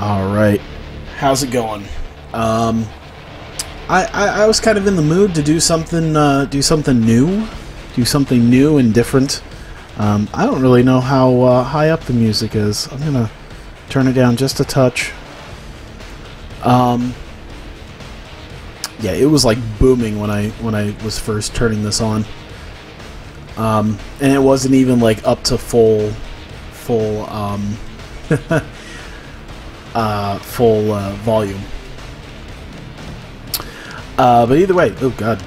All right, how's it going? Um, I, I, I was kind of in the mood to do something uh, do something new, do something new and different. Um, I don't really know how uh, high up the music is. I'm gonna turn it down just a touch. Um, yeah, it was like booming when I when I was first turning this on. Um, and it wasn't even like up to full full um, uh, full uh, volume. Uh, but either way, oh god.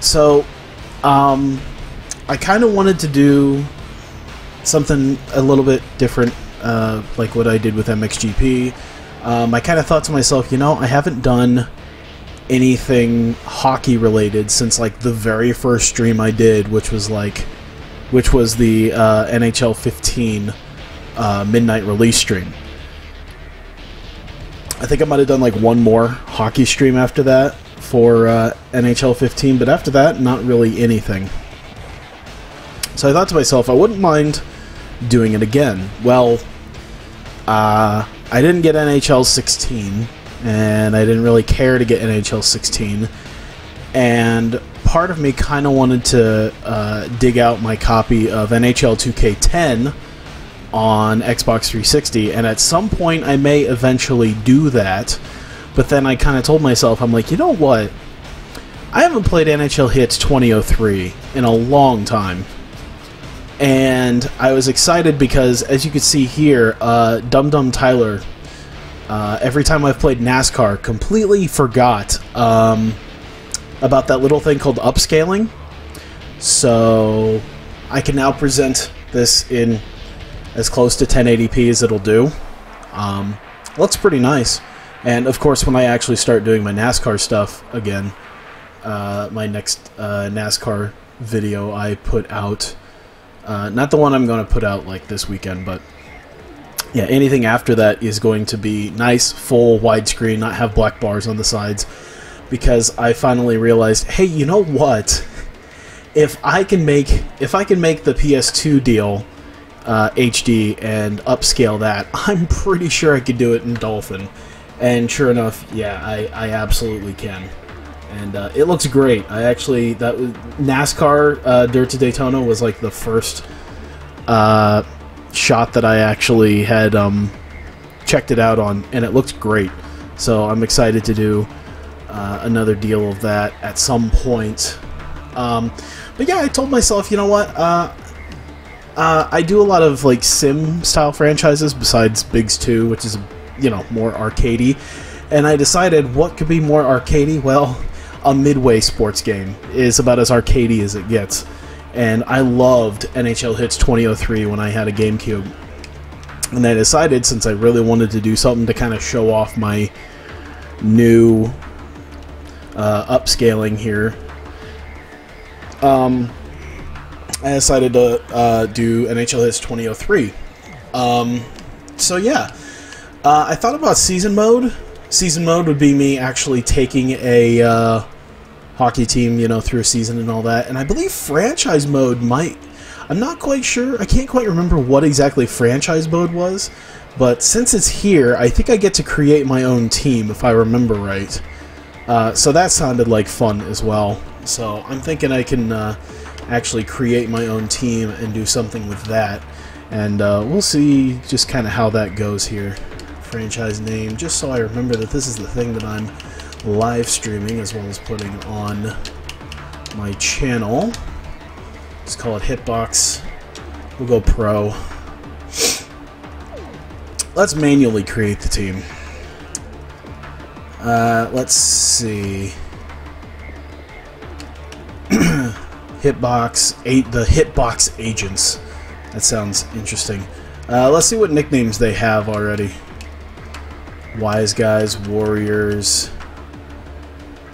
So, um, I kind of wanted to do something a little bit different, uh, like what I did with MXGP. Um, I kind of thought to myself, you know, I haven't done anything hockey related since like the very first stream I did, which was like, which was the uh, NHL 15 uh, midnight release stream. I think I might have done like one more hockey stream after that for uh, NHL 15, but after that, not really anything. So I thought to myself, I wouldn't mind doing it again. Well, uh, I didn't get NHL 16, and I didn't really care to get NHL 16. And part of me kind of wanted to uh, dig out my copy of NHL 2K10 on Xbox 360, and at some point I may eventually do that. But then I kind of told myself, I'm like, you know what? I haven't played NHL Hitz 2003 in a long time. And I was excited because, as you can see here, uh, Dum Dum Tyler, uh, every time I've played NASCAR, completely forgot um, about that little thing called upscaling. So I can now present this in as close to 1080p as it'll do. Um, looks pretty nice. And of course, when I actually start doing my NASCAR stuff again, uh, my next uh, NASCAR video I put out, uh, not the one I'm going to put out like this weekend, but yeah, anything after that is going to be nice, full widescreen, not have black bars on the sides, because I finally realized, hey, you know what? If I can make if I can make the PS2 deal uh, HD and upscale that, I'm pretty sure I could do it in Dolphin. And sure enough, yeah, I, I absolutely can. And uh, it looks great. I actually that was, NASCAR uh, Dirt to Daytona was like the first uh, shot that I actually had um, checked it out on, and it looks great. So I'm excited to do uh, another deal of that at some point. Um, but yeah, I told myself, you know what? Uh, uh, I do a lot of like sim style franchises besides Bigs 2, which is you know more arcadey. And I decided what could be more arcadey? Well, a midway sports game is about as arcadey as it gets. And I loved NHL Hitz 2003 when I had a GameCube. And I decided since I really wanted to do something to kind of show off my new uh, upscaling here, um, I decided to uh, do NHL Hitz 2003. Um, so yeah, uh, I thought about season mode. Season mode would be me actually taking a uh, hockey team, you know, through a season and all that. And I believe franchise mode might. I'm not quite sure. I can't quite remember what exactly franchise mode was. But since it's here, I think I get to create my own team, if I remember right. Uh, so that sounded like fun as well. So I'm thinking I can uh, actually create my own team and do something with that. And uh, we'll see just kind of how that goes here. Franchise name, just so I remember that this is the thing that I'm live streaming as well as putting on my channel. Let's call it Hitbox. We'll go Pro. Let's manually create the team. Uh, let's see. Hitbox, eight, the Hitbox agents. That sounds interesting. Uh, let's see what nicknames they have already. Wise guys, warriors.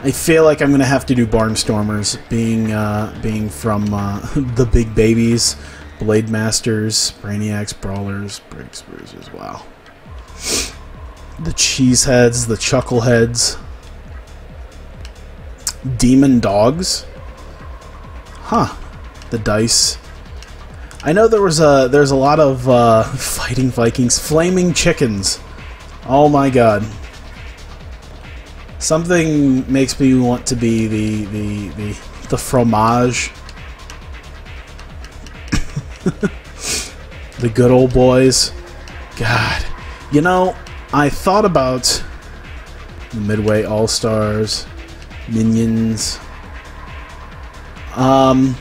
I feel like I'm gonna have to do barnstormers, being uh, being from uh, the big babies, blade masters, brainiacs, brawlers, breaks, bruisers. Wow. The cheeseheads, the chuckleheads, demon dogs. Huh. The dice. I know there was a there's a lot of uh, fighting Vikings, flaming chickens. Oh my god. Something makes me want to be the the the the fromage. the good old boys. God. You know, I thought about the Midway All Stars, Minions. Um,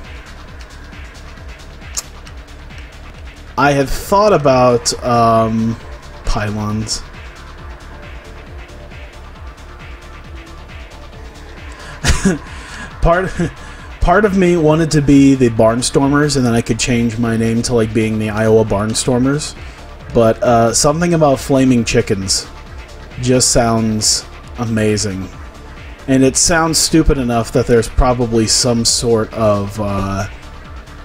I had thought about um, pylons. part part of me wanted to be the Barnstormers, and then I could change my name to like being the Iowa Barnstormers. But uh, something about flaming chickens just sounds amazing, and it sounds stupid enough that there's probably some sort of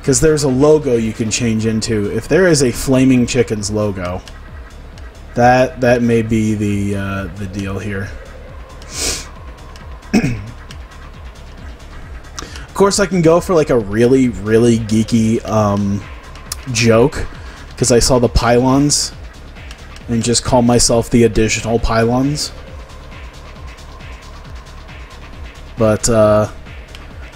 because there's a logo you can change into. If there is a flaming chickens logo, that that may be the uh, the deal here. Of course, I can go for like a really, really geeky um, joke because I saw the pylons and just call myself the additional pylons. But uh,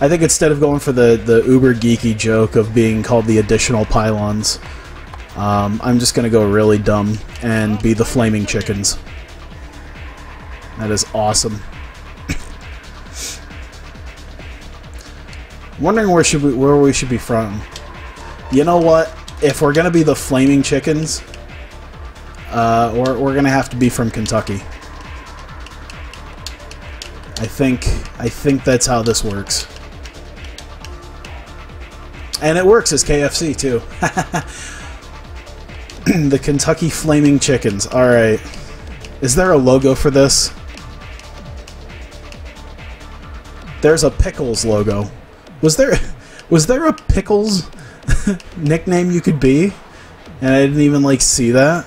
I think instead of going for the, the uber geeky joke of being called the additional pylons, um, I'm just going to go really dumb and be the flaming chickens. That is awesome. Wondering where should we where we should be from. You know what? If we're gonna be the flaming chickens, uh, we're we're gonna have to be from Kentucky. I think I think that's how this works. And it works as KFC too. the Kentucky Flaming Chickens. Alright. Is there a logo for this? There's a Pickles logo. Was there was there a Pickles nickname you could be? And I didn't even like see that.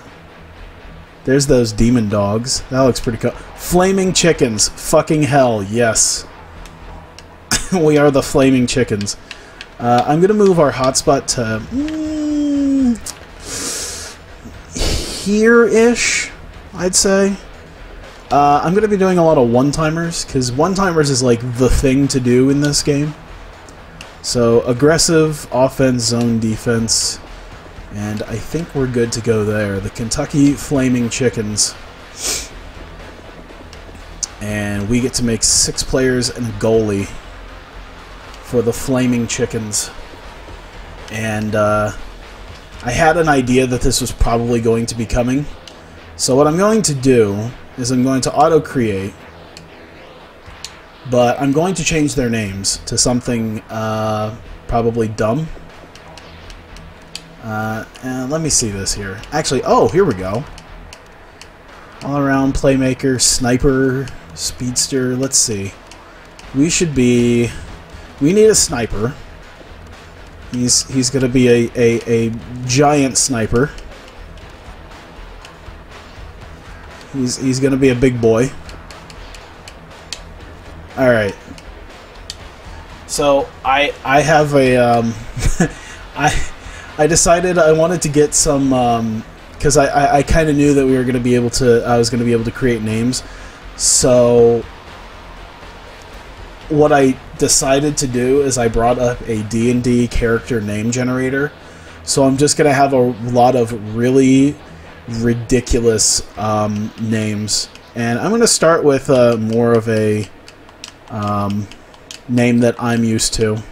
There's those demon dogs. That looks pretty cool. Flaming chickens. Fucking hell, yes. we are the flaming chickens. Uh, I'm gonna move our hotspot to mm, here-ish, I'd say. Uh, I'm gonna be doing a lot of one-timers because one-timers is like the thing to do in this game. So aggressive offense, zone defense, and I think we're good to go there. The Kentucky Flaming Chickens. And we get to make six players and a goalie for the Flaming Chickens. And uh, I had an idea that this was probably going to be coming. So what I'm going to do is I'm going to auto-create but I'm going to change their names to something uh, probably dumb. Uh, let me see this here. Actually, oh, here we go. All-around playmaker, sniper, speedster. Let's see. We should be... We need a sniper. He's he's going to be a, a, a giant sniper. He's, he's going to be a big boy. All right. So I I have a um, I I decided I wanted to get some because um, I I, I kind of knew that we were going to be able to I was going to be able to create names. So what I decided to do is I brought up a D&D character name generator. So I'm just going to have a lot of really ridiculous um, names. And I'm going to start with uh, more of a um, name that I'm used to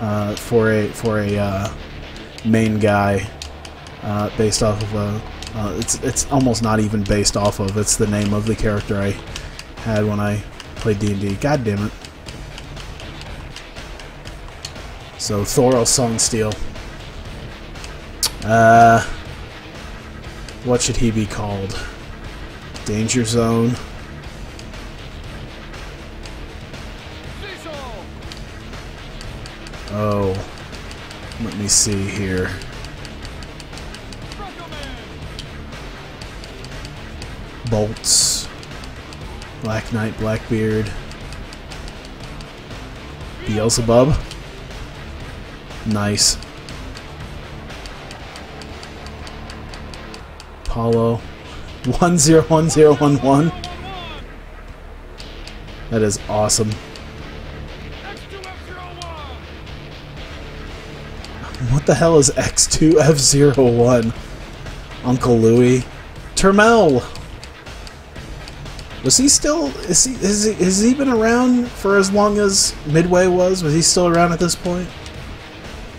uh, for a for a uh, main guy uh, based off of a. Uh, it's it's almost not even based off of. It's the name of the character I had when I played D and D. God damn it! So Thoros Songsteel. Uh, what should he be called? Danger Zone. Oh, let me see here. Bolts. Black Knight, Blackbeard. Beelzebub. Nice. Apollo. 101011. That is awesome. What the hell is X2F01? Uncle Louie. Turmell! Was he still... Is he, is he, has he been around for as long as Midway was? Was he still around at this point?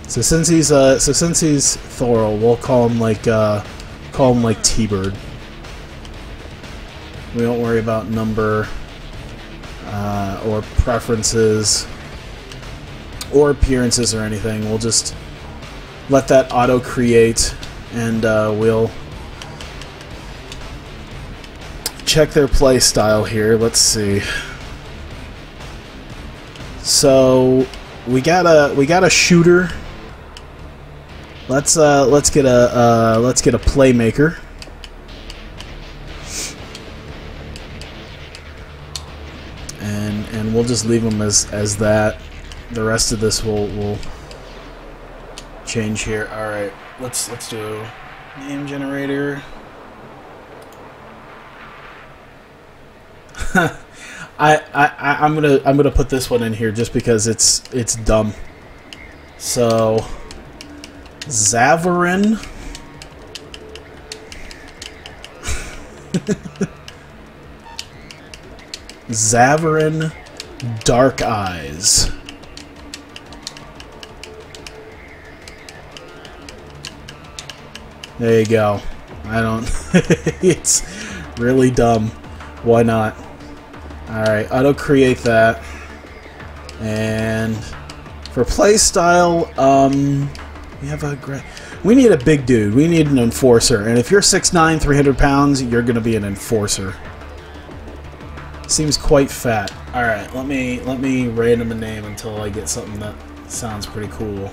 So since he's, uh, so since he's Thorl, we'll call him like, uh, call him like T-Bird. We don't worry about number, uh, or preferences, or appearances or anything. We'll just let that auto create and uh, we'll check their play style here. Let's see. So we got a we got a shooter. Let's uh let's get a uh, let's get a playmaker. And and we'll just leave them as as that. The rest of this will will change here. All right, let's let's do name generator. I, I I'm gonna I'm gonna put this one in here just because it's it's dumb. So Zavarin. Zavarin Dark Eyes. There you go. I don't... it's really dumb. Why not? Alright, auto-create that. And for playstyle, um, we have a great... We need a big dude. We need an enforcer. And if you're 6'9", 300 pounds, you're going to be an enforcer. Seems quite fat. Alright, let me let me random a name until I get something that sounds pretty cool.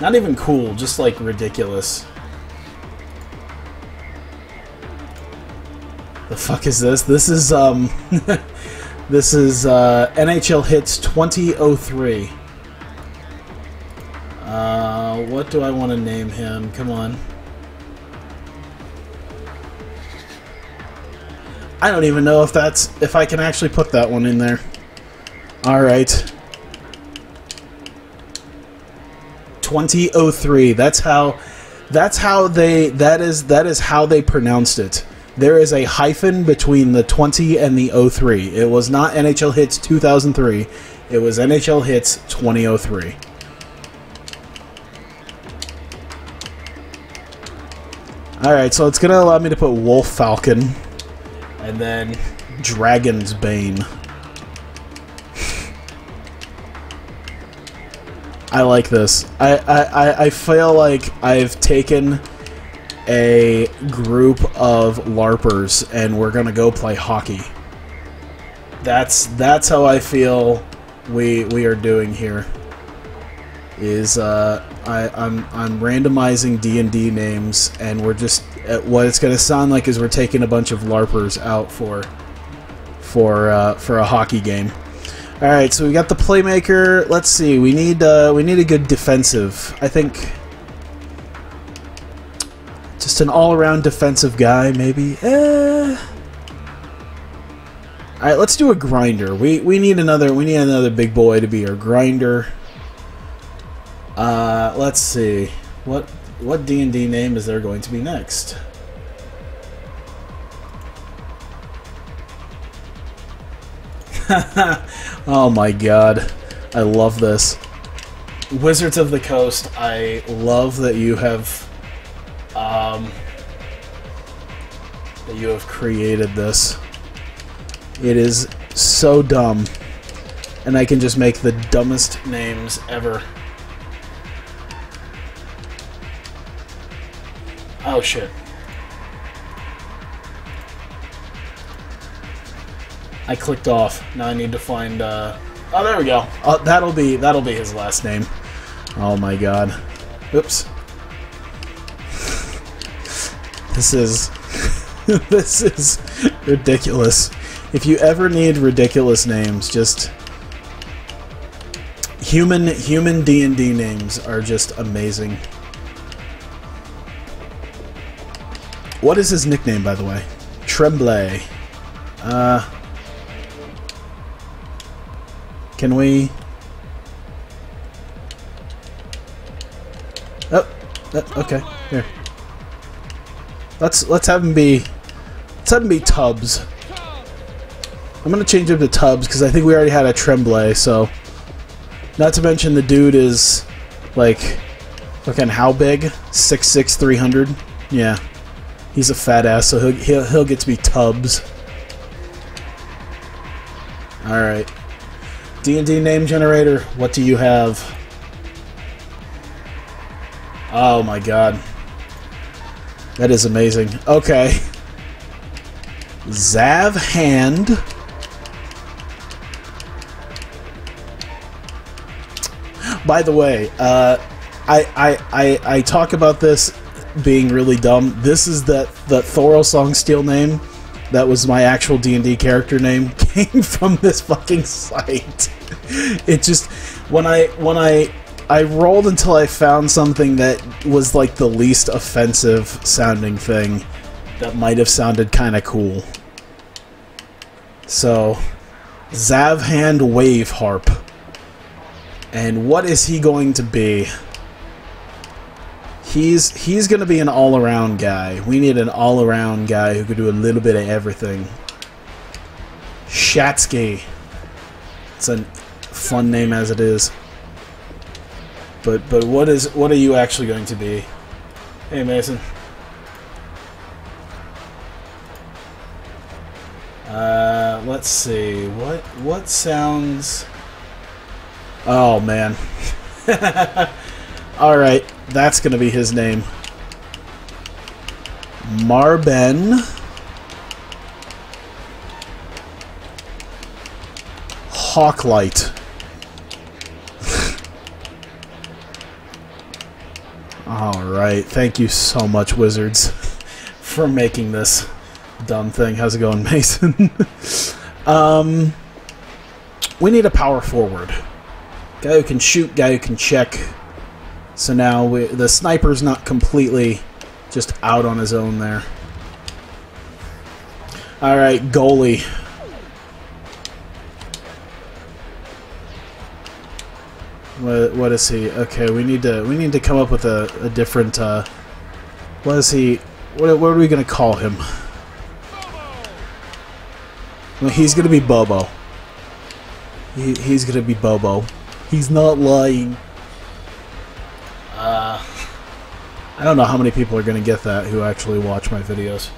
Not even cool, just like ridiculous. The fuck is this? This is um this is uh NHL Hitz 2003. Uh what do I want to name him? Come on. I don't even know if that's if I can actually put that one in there. All 2003. That's how that's how they that is that is how they pronounced it. There is a hyphen between the 20 and the 03. It was not NHL Hitz 2003. It was NHL Hitz 2003. Alright, so it's going to allow me to put Wolf Falcon and then Dragon's Bane. I like this. I, I, I feel like I've taken a group of LARPers and we're gonna go play hockey. That's that's how I feel we we are doing here. Is uh, I I'm I'm randomizing D and D names and we're just uh, what it's gonna sound like is we're taking a bunch of LARPers out for for uh, for a hockey game. All right, so we got the playmaker. Let's see. We need uh, we need a good defensive. I think just an all-around defensive guy, maybe. Eh. All right, let's do a grinder. We we need another we need another big boy to be our grinder. Uh, let's see. What what D and D name is there going to be next? oh my god. I love this. Wizards of the Coast, I love that you have um, that you have created this. It is so dumb. And I can just make the dumbest names ever. Oh shit. I clicked off. Now I need to find. Uh... Oh, there we go. Oh, that'll be that'll be his last name. Oh my god. Oops. This is this is ridiculous. If you ever need ridiculous names, just human human D and D names are just amazing. What is his nickname, by the way? Tremblay. Uh, can we... Oh, okay, here. Let's let's have him be let's have him be Tubbs. I'm gonna change him to Tubbs because I think we already had a Tremblay, so not to mention the dude is like fucking how big? Six six three hundred? Yeah. He's a fat ass, so he'll he'll, he'll get to be Tubbs. Alright. D&D name generator, what do you have? Oh my god. That is amazing. Okay. Zav Hand. By the way, uh, I, I, I, I talk about this being really dumb. This is that the Thoro Song Steel name that was my actual D&D character name came from this fucking site. It just when I when I I rolled until I found something that was like the least offensive sounding thing that might have sounded kind of cool. So, Zavhand Wave Harp. And what is he going to be? He's he's going to be an all-around guy. We need an all-around guy who could do a little bit of everything. Shatsky. It's a fun name as it is. But but what is what are you actually going to be? Hey Mason. Uh, let's see. What what sounds Oh man. All right, that's to be his name. Marben Hawklight. Alright, thank you so much, Wizards, for making this dumb thing. How's it going, Mason? um, we need a power forward. Guy who can shoot, guy who can check. So now we, the sniper's not completely just out on his own there. Alright, goalie. What, what is he? Okay, we need to we need to come up with a, a different. Uh, what is he? What, what are we gonna call him? Well, he's gonna be Bobo. He, he's gonna be Bobo. He's not lying. Uh, I don't know how many people are gonna get that who actually watch my videos.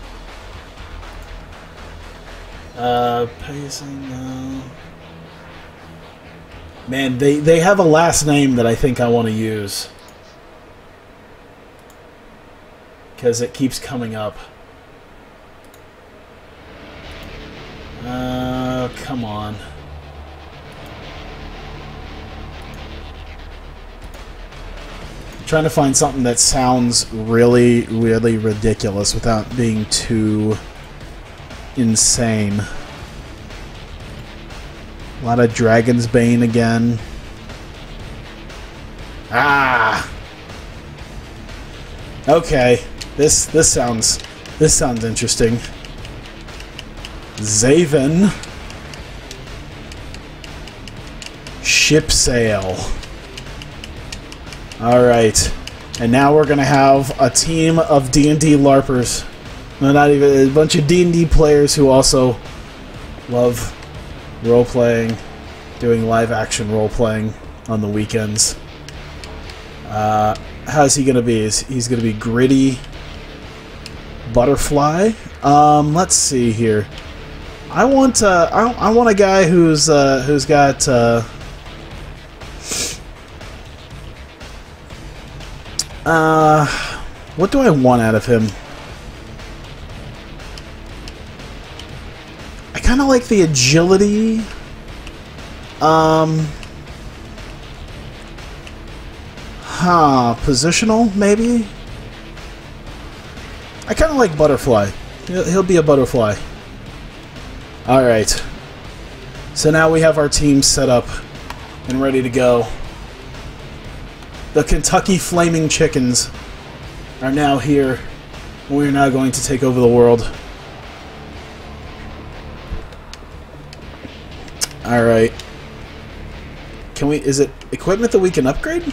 Uh, pacing. Uh, Man, they, they have a last name that I think I want to use. Because it keeps coming up. Uh, come on. Trying to find something that sounds really, really ridiculous without being too insane. A lot of Dragon's Bane again. Ah. Okay. This this sounds this sounds interesting. Zaven. Ship sail. Alright. And now we're gonna have a team of D&D LARPers. No, not even a bunch of D&D players who also love role playing, doing live action role playing on the weekends. Uh, how's he gonna be? Is he's gonna be gritty butterfly? Um, let's see here. I want uh, I, I want a guy who's uh, who's got uh, uh, what do I want out of him? I kind of like the agility. Um. Huh. Positional, maybe? I kind of like Butterfly. He'll, be a Butterfly. Alright. So now we have our team set up and ready to go. The Kentucky Flaming Chickens are now here We're now going to take over the world. Alright. Can we... Is it equipment that we can upgrade?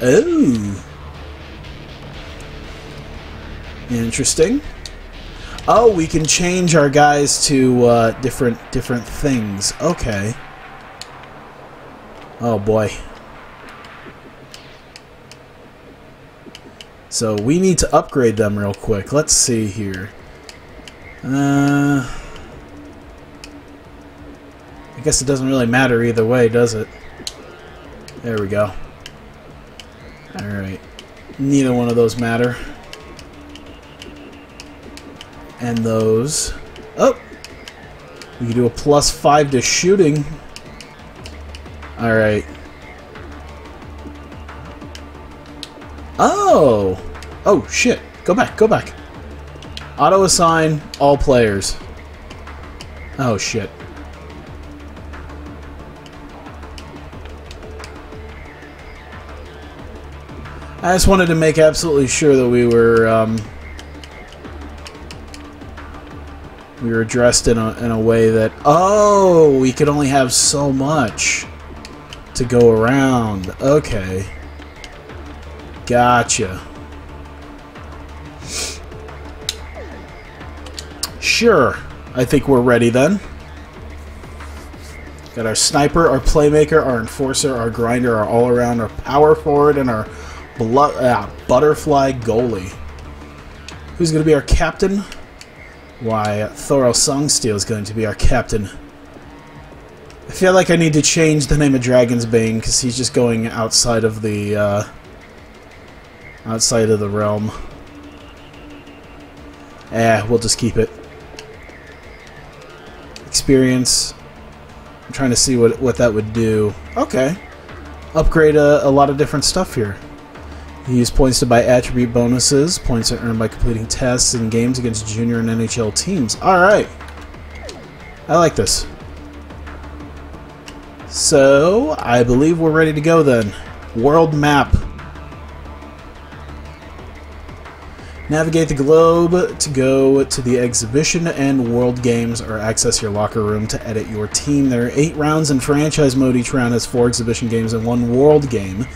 Oh. Interesting. Oh, we can change our guys to uh, different different things. Okay. Oh boy. So we need to upgrade them real quick. Let's see here. Uh, I guess it doesn't really matter either way, does it? There we go. Alright. Neither one of those matter. And those. Oh! We can do a plus five to shooting. Alright. Oh! Oh, shit. Go back, go back. Auto assign all players. Oh, shit. I just wanted to make absolutely sure that we were, um, we were dressed in a, in a way that, oh, we could only have so much to go around. Okay. Gotcha. Sure. I think we're ready then. Got our sniper, our playmaker, our enforcer, our grinder, our all-around, our power forward, and our blood, uh, butterfly goalie. Who's going to be our captain? Why, Thoro Songsteel is going to be our captain. I feel like I need to change the name of Dragon's Bane because he's just going outside of the uh, outside of the realm. Eh, we'll just keep it. Experience. I'm trying to see what what that would do. Okay, upgrade a, a lot of different stuff here. Use points to buy attribute bonuses. Points are earned by completing tests and games against junior and NHL teams. Alright. I like this. So, I believe we're ready to go then. World map. Navigate the globe to go to the exhibition and world games or access your locker room to edit your team. There are eight rounds in franchise mode. Each round has four exhibition games and one world game.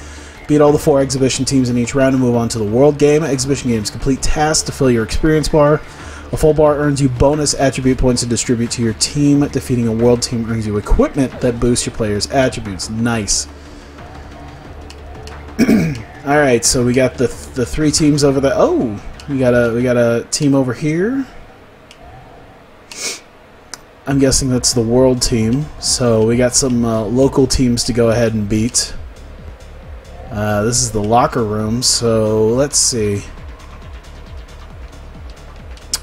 Beat all the four exhibition teams in each round and move on to the world game. Exhibition games complete tasks to fill your experience bar. A full bar earns you bonus attribute points to distribute to your team. Defeating a world team earns you equipment that boosts your players' attributes. Nice. all right, so we got the the three teams over there. Oh, we got a we got a team over here. I'm guessing that's the world team. So we got some uh, local teams to go ahead and beat. Uh, this is the locker room, so let's see.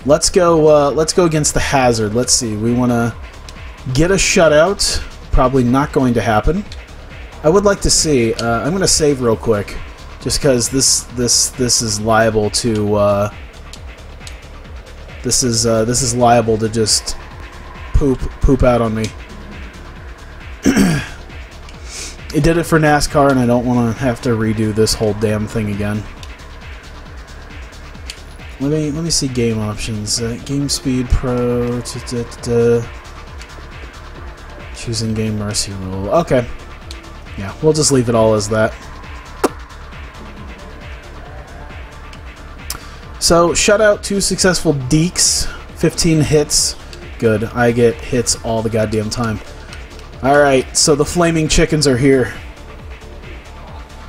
Let's go. Uh, let's go against the Hazard. Let's see. We want to get a shutout. Probably not going to happen. I would like to see. Uh, I'm going to save real quick, just because this this this is liable to. Uh, this is uh, this is liable to just poop poop out on me. It did it for NASCAR, and I don't want to have to redo this whole damn thing again. Let me let me see game options. Uh, game speed pro. Da, da, da, Choosing game mercy rule. Okay. Yeah, we'll just leave it all as that. So, shout out two successful dekes, 15 hits. Good. I get hits all the goddamn time. Alright, so the flaming chickens are here.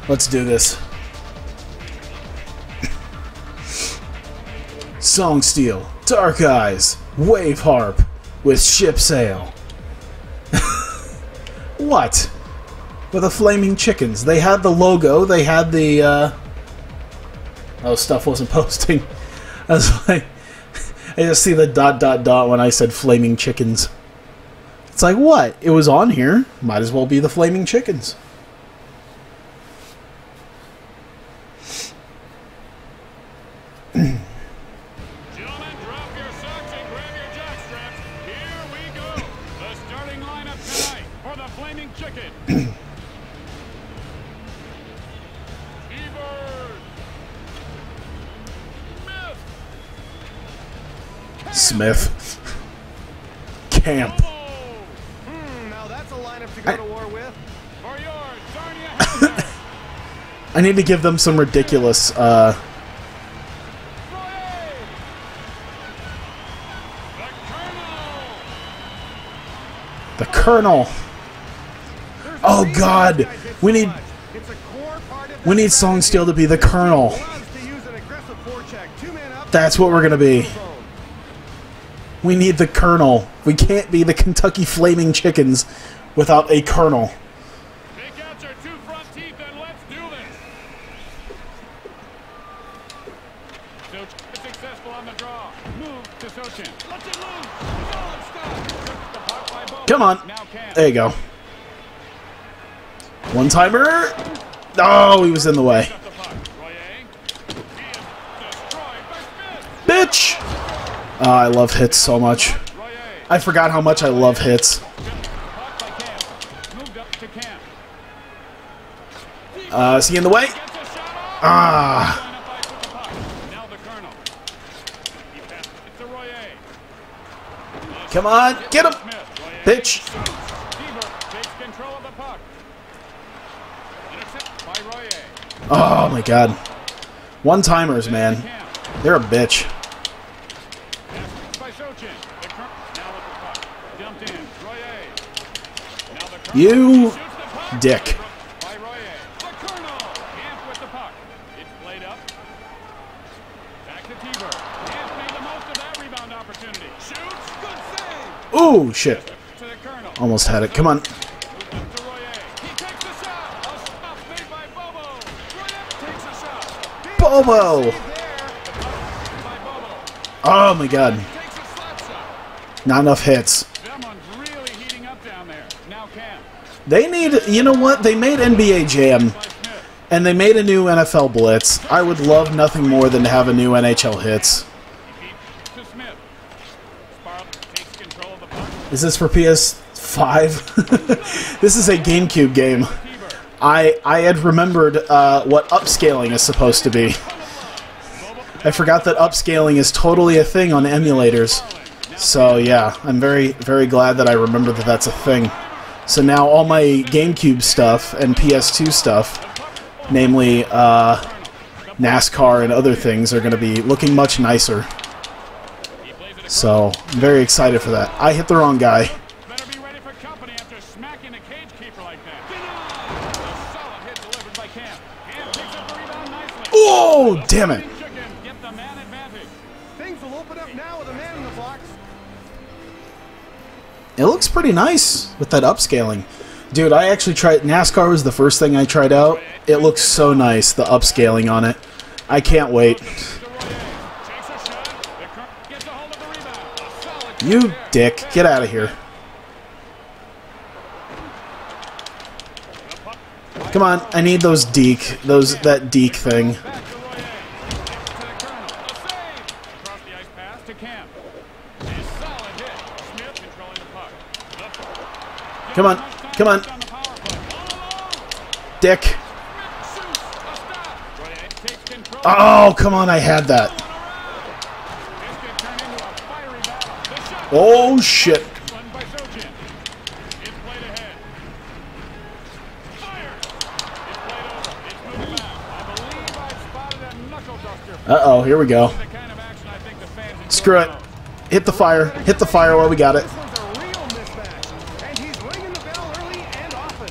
Let's do this. Song Steel, Dark Eyes, Wave Harp, with Ship Sail. what? With the flaming chickens. They had the logo, they had the, uh... Oh, stuff wasn't posting. I was like... I just see the dot dot dot when I said flaming chickens. It's like, what? It was on here. Might as well be the Flaming Chickens. Need to give them some ridiculous, uh, the Colonel. Oh, God. We need- We need Song. Steel to be the Colonel. That's what we're gonna be. We need the Colonel. We can't be the Kentucky Flaming Chickens without a Colonel. Come on. There you go. One timer. Oh, he was in the way. Bitch! Oh, I love hits so much. I forgot how much I love hits. Uh, is he in the way? Ah. Come on, get him! Royer. Oh my god. One timers, man. They're a bitch. You dick. Ooh, shit. Almost had it. Come on. Bobo. Oh my god. Not enough hits. They need, you know what? They made NBA Jam and they made a new NFL Blitz. I would love nothing more than to have a new NHL Hitz. Is this for PS5? this is a GameCube game. I I had remembered uh, what upscaling is supposed to be. I forgot that upscaling is totally a thing on emulators. So yeah, I'm very very glad that I remember that that's a thing. So now all my GameCube stuff and PS2 stuff, namely uh, NASCAR and other things, are going to be looking much nicer. So I'm very excited for that. I hit the wrong guy. Better be ready for company after smacking a cage keeper like that. A solid hit delivered by Cam. Cam picks up the rebound nicely. Oh damn it! Chicken get the man advantage. Things will open up now with a man in Damn it! It looks pretty nice with that upscaling. Dude, I actually tried NASCAR was the first thing I tried out. It looks so nice, the upscaling on it. I can't wait. To Royer. Takes a shot. The Cur- gets a hold of the rebound. A solid You dick, get out of here. Come on, I need those deke, those that deke thing. Come on, come on, dick. Oh, come on, I had that. Oh shit. Uh-oh, here we go. Screw it. Hit the fire. Hit the fire while we got it. This one's a real mismatch. And he's ringing the bell early and often.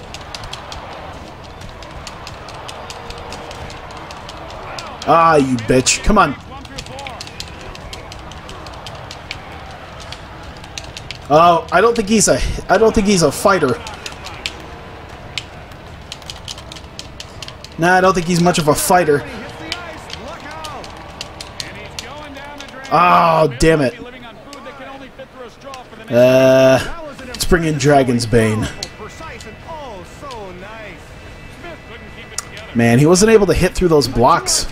Ah, you bitch. Come on. Oh, I don't think he's a I don't think he's a fighter. Nah, I don't think he's much of a fighter. Oh, damn it. Uh, let's bring in Dragon's. Bane. Man, he wasn't able to hit through those blocks.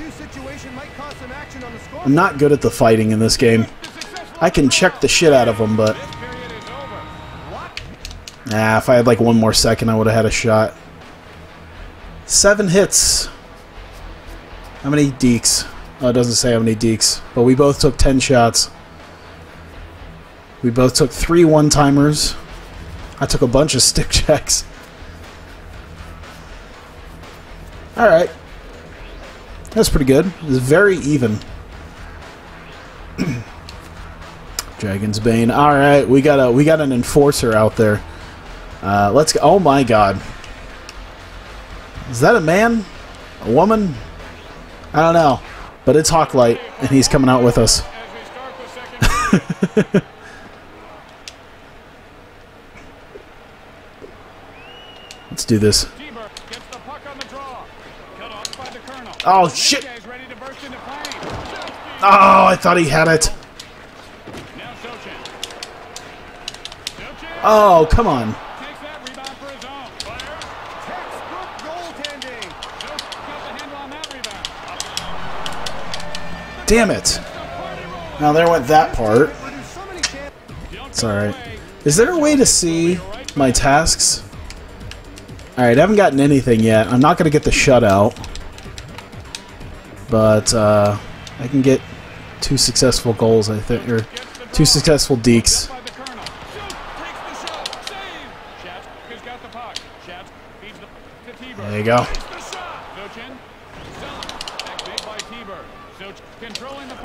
I'm not good at the fighting in this game. I can check the shit out of them, but nah, if I had like one more second, I would have had a shot. Seven hits. How many dekes? Oh, it doesn't say how many dekes, but we both took ten shots. We both took three one-timers. I took a bunch of stick checks. Alright. That's pretty good. It's very even. Dragon's Bane. Alright, we got a we got an enforcer out there. Uh, let's go. Oh my god. Is that a man? A woman? I don't know. But it's Hawklight, and he's coming out with us. Let's do this. T-Bird gets Oh, I thought he had it. Oh, come on. Damn it. Now there went that part. It's alright. Is there a way to see my tasks? Alright, I haven't gotten anything yet. I'm not going to get the shutout. But, uh, I can get two successful goals, I think. Or two successful dekes. There you go.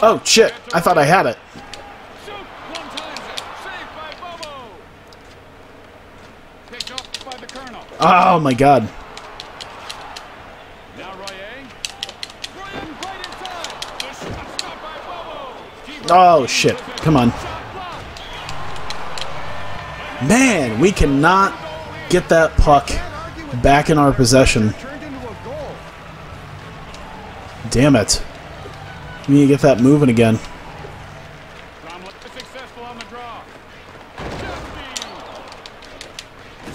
Oh, shit. I thought I had it. Oh, my times it. Saved by Bobo. Picked off by the Colonel. Oh, my God. Now Royer. Royer right inside. The shot stopped by Bobo. T-Bird Oh, shit. Come on. Man, we cannot get that puck back in our possession. Damn it. We need to get that moving again. Jesus is successful on the draw. Shevsky.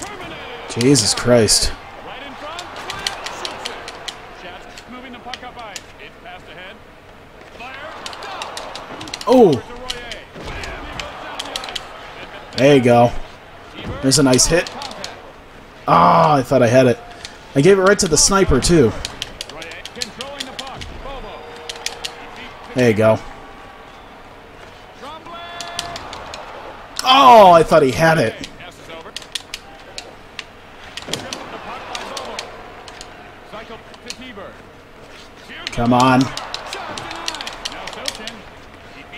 Terminated. Jesus Christ. Right in front. Shoots it. Schatz moving the puck up ice. It's passed ahead. Fire. Stop. Oh, To Royer. Bam. He goes down the ice. there you go. There's a nice hit. Ah, I thought I had it. I gave it right to the sniper, too. There you go. Oh, I thought he had it. Come is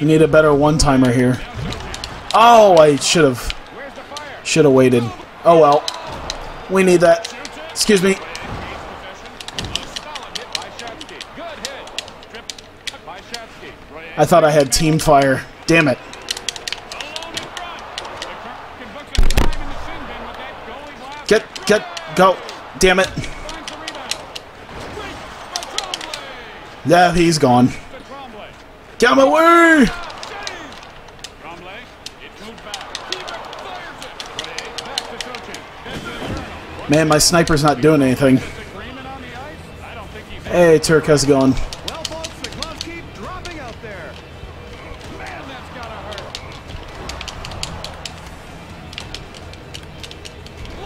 We need a better one-timer here. Oh, I should have should have waited. Oh well. We need that. Excuse me. I thought I had team fire. Damn it. Get get go. Damn it. Yeah, he's gone. The Colonel. Man, my sniper's not doing anything. Hey, Turk, how's it going?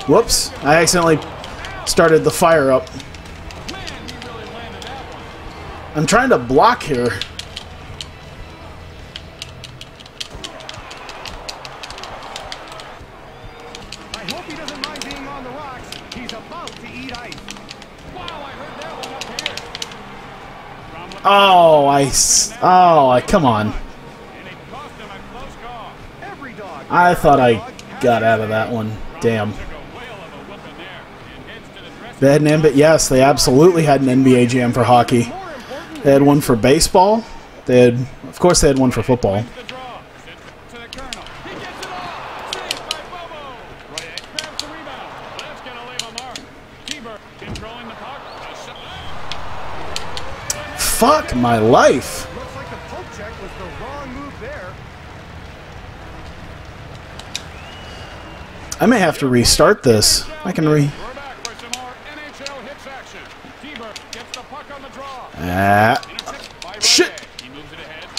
Whoops. I accidentally started the fire up. I'm trying to block here. I hope he doesn't mind being on the rocks. He's about to eat ice. Wow, I heard that one up here. Tremblay. Oh, Oh, I. Come on. I thought I got out of that one. Damn. They had an NBA. Yes, they absolutely had an NBA jam for hockey. They had one for baseball. They had, of course, they had one for football. the draw. Sends to the Colonel. He gets it off. Saved by Bobo. Royer grabs the rebound. That's gonna leave a mark. T-Bird controlling the puck. A shot. Fuck my life. Looks like the poke check was the wrong move there. I may have to restart this. I can re. We're back for some more NHL Hitz action. T-Bird gets the puck on the draw. Ah. Intercept by Shit. Royer. He moves it ahead.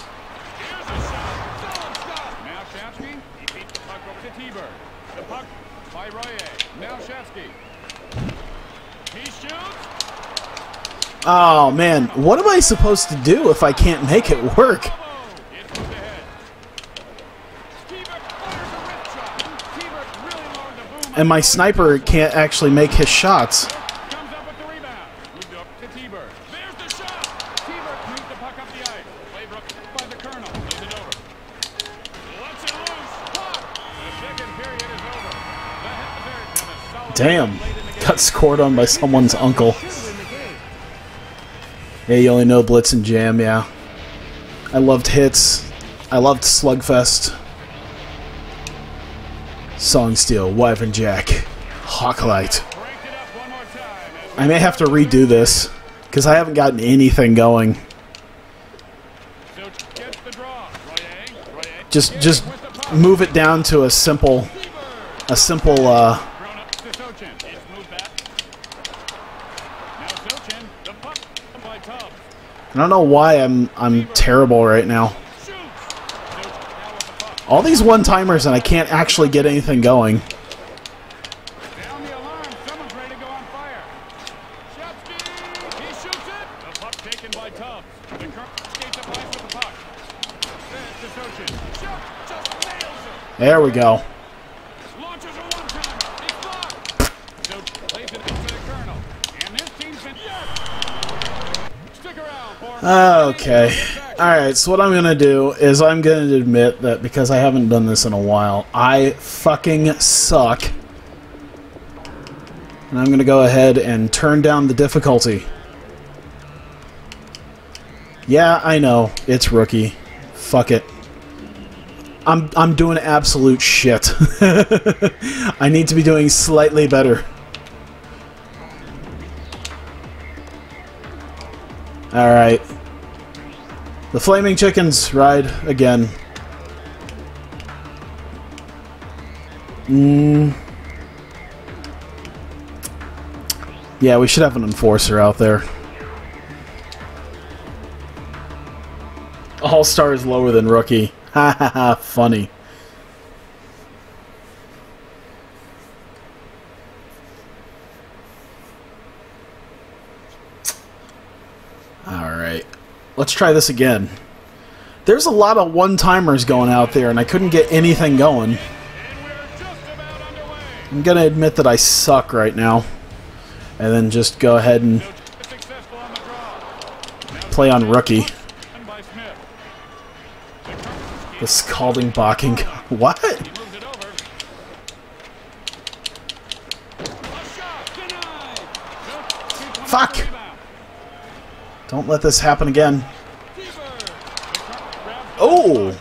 Here's a shot. Solid stop. Now Shatsky. He beats the puck over to T-Bird. The puck by Royer. Now Shatsky. He shoots. Oh man, what am I supposed to do if I can't make it work? And my sniper can't actually make his shots. Damn. Got scored on by someone's uncle. Yeah, you only know Blitz and Jam, yeah. I loved Hitz. I loved Slugfest. Song Steel, Wife and Jack, Hawklight. I may have to redo this, because I haven't gotten anything going. Just just move it down to a simple a simple uh Thrown up to Sochin. It's moved back. Now Sochin. The puck by Tubbs. I don't know why I'm I'm terrible right now. All these one-timers and I can't actually get anything going. There we alarm. Someone's ready to go on fire. Shepsky. He shoots it. The puck taken by Tubbs. The current skates up ice with the puck. Sends to Sochin. Shot. Just nails it. There we go. Launches a one-timer. It's blocked. Sochin plays it out to the Colonel. And this team's been... Yes. Stick around for... Okay. Alright, so what I'm gonna do is I'm gonna admit that because I haven't done this in a while, I fucking suck. And I'm gonna go ahead and turn down the difficulty. Yeah, I know, it's rookie. Fuck it. I'm I'm doing absolute shit. I need to be doing slightly better. Alright. The Flaming Chickens ride again. Mm. Yeah, we should have an enforcer out there. All star is lower than rookie. Ha ha ha, funny. Alright. Let's try this again. There's a lot of one-timers going out there, and I couldn't get anything going. I'm gonna admit that I suck right now. And then just go ahead and play on rookie. The scalding bocking. What? He moves it over. A shot denied. Nope. Keeps Fuck. Don't let this happen again. T-Bird. The Colonel grabs the Oh!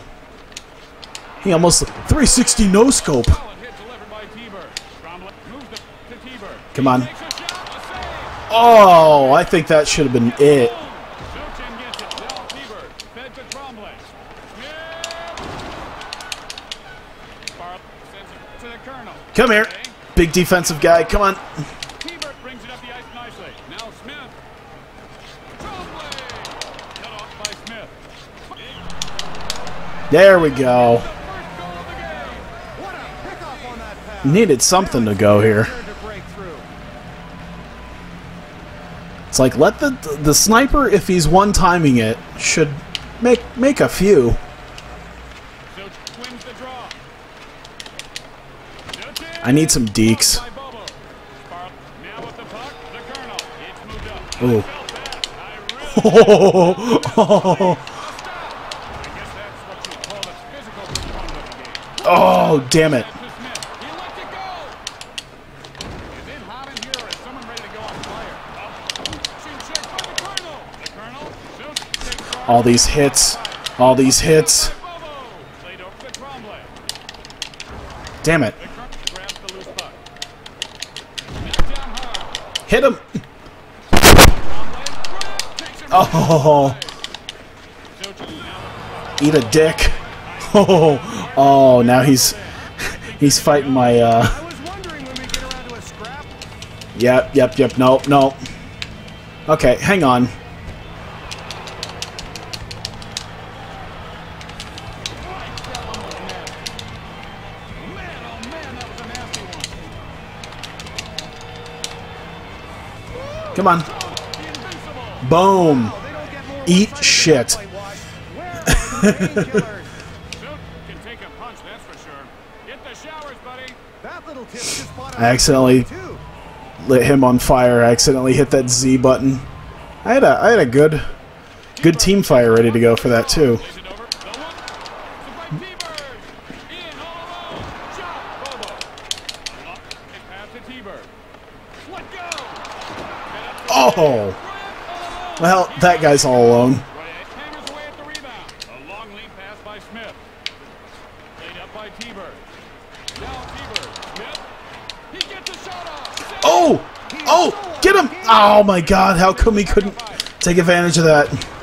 He almost 360 no scope. Come on. Oh, I think that should have been it. Come here. Big defensive guy. Come on. There we go. Needed something to go here. It's like let the the sniper, if he's one timing it, should make make a few. I need some dekes. Now with Such takes charge. All these hits. All these hits. Damn it. Hit him. It Oh, eat a dick. Oh, oh, now he's he's fighting my uh I was wondering when we get around to a scrap. Yep, yep, yep. No, no. Okay, hang on. Man, man, that was a nasty one. Come on. Boom. They don't get more Eat shit. I accidentally lit him on fire. I accidentally hit that Z button. I had a I had a good good team fire ready to go for that too. Oh! Well, that guy's all alone. Oh, get him! Oh my god, how come he couldn't take advantage of that?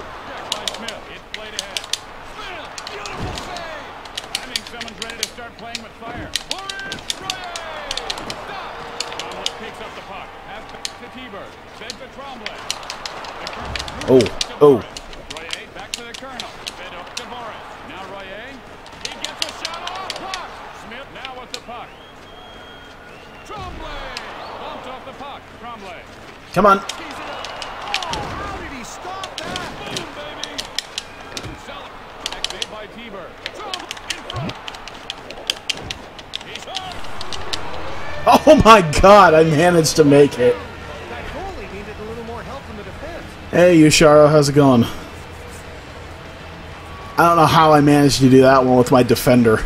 Come on. Oh my god, I managed to make it. Hey, Yusharo, how's it going? I don't know how I managed to do that one with my defender.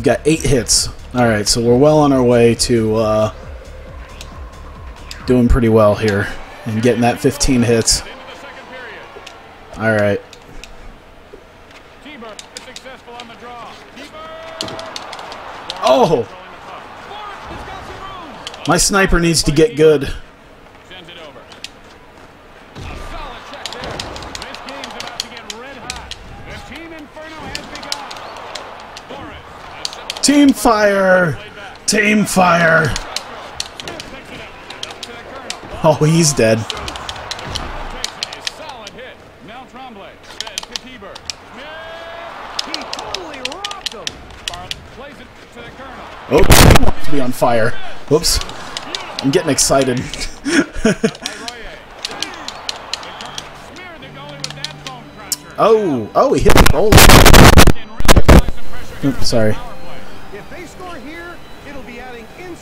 We've got eight hits. Alright, so we're well on our way to uh, doing pretty well here and getting that 15 hits. Alright. Oh! My sniper needs to get good. Fire! Tame fire! Oh, he's dead. Oh, he wants to be on fire. Whoops. I'm getting excited. oh, oh, he hit the goal. Oops, sorry.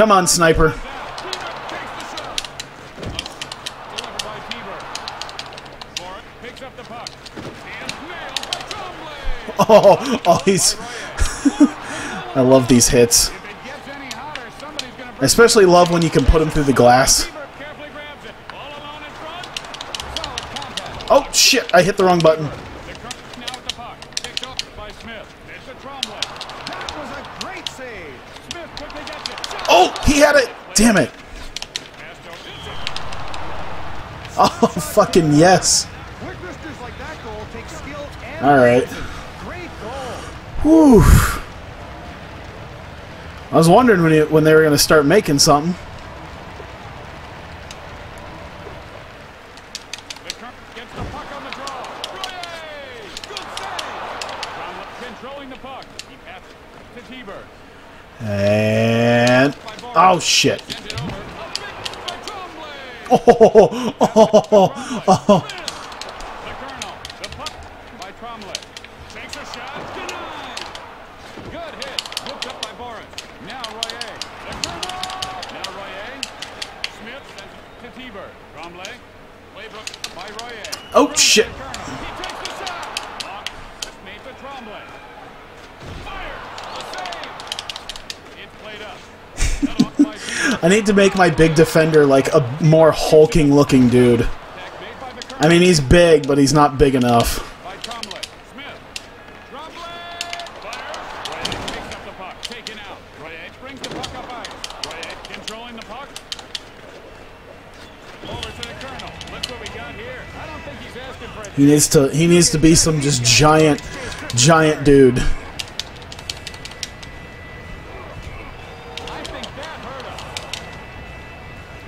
Come on, sniper. Oh, oh, he's... I love these hits. I especially love when you can put him through the glass. Oh, shit, I hit the wrong button. damn it! Oh, fucking yes! Alright. Whew. I was wondering when, when they were going to start making something. Oh, shit. Oh, oh, oh, oh, oh, oh. Need to make my big defender like a more hulking looking dude. I mean, he's big, but he's not big enough. He needs to he needs to be some just giant giant dude.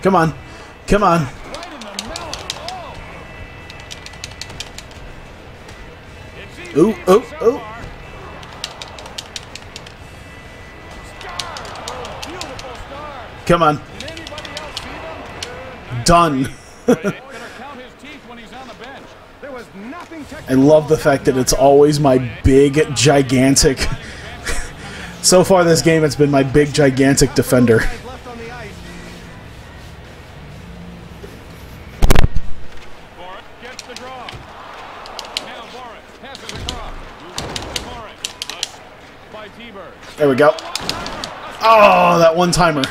Come on. Come on. Oh. Ooh, ooh, ooh. Come on. Done. I love the fact that it's always my big gigantic So far this game it's been my big gigantic defender. Oh, that one timer.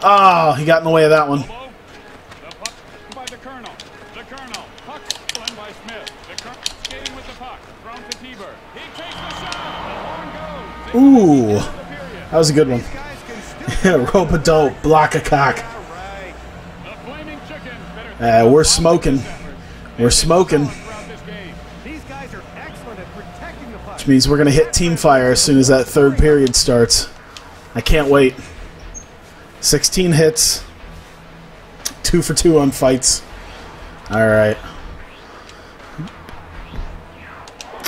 Oh, he got in the way of that one. To. Ooh, that was a good one. Rope a dope, block a cock. Uh, we're smoking. We're smoking. Which means we're gonna hit team fire as soon as that third period starts. I can't wait. 16 hits. Two for two on fights. Alright.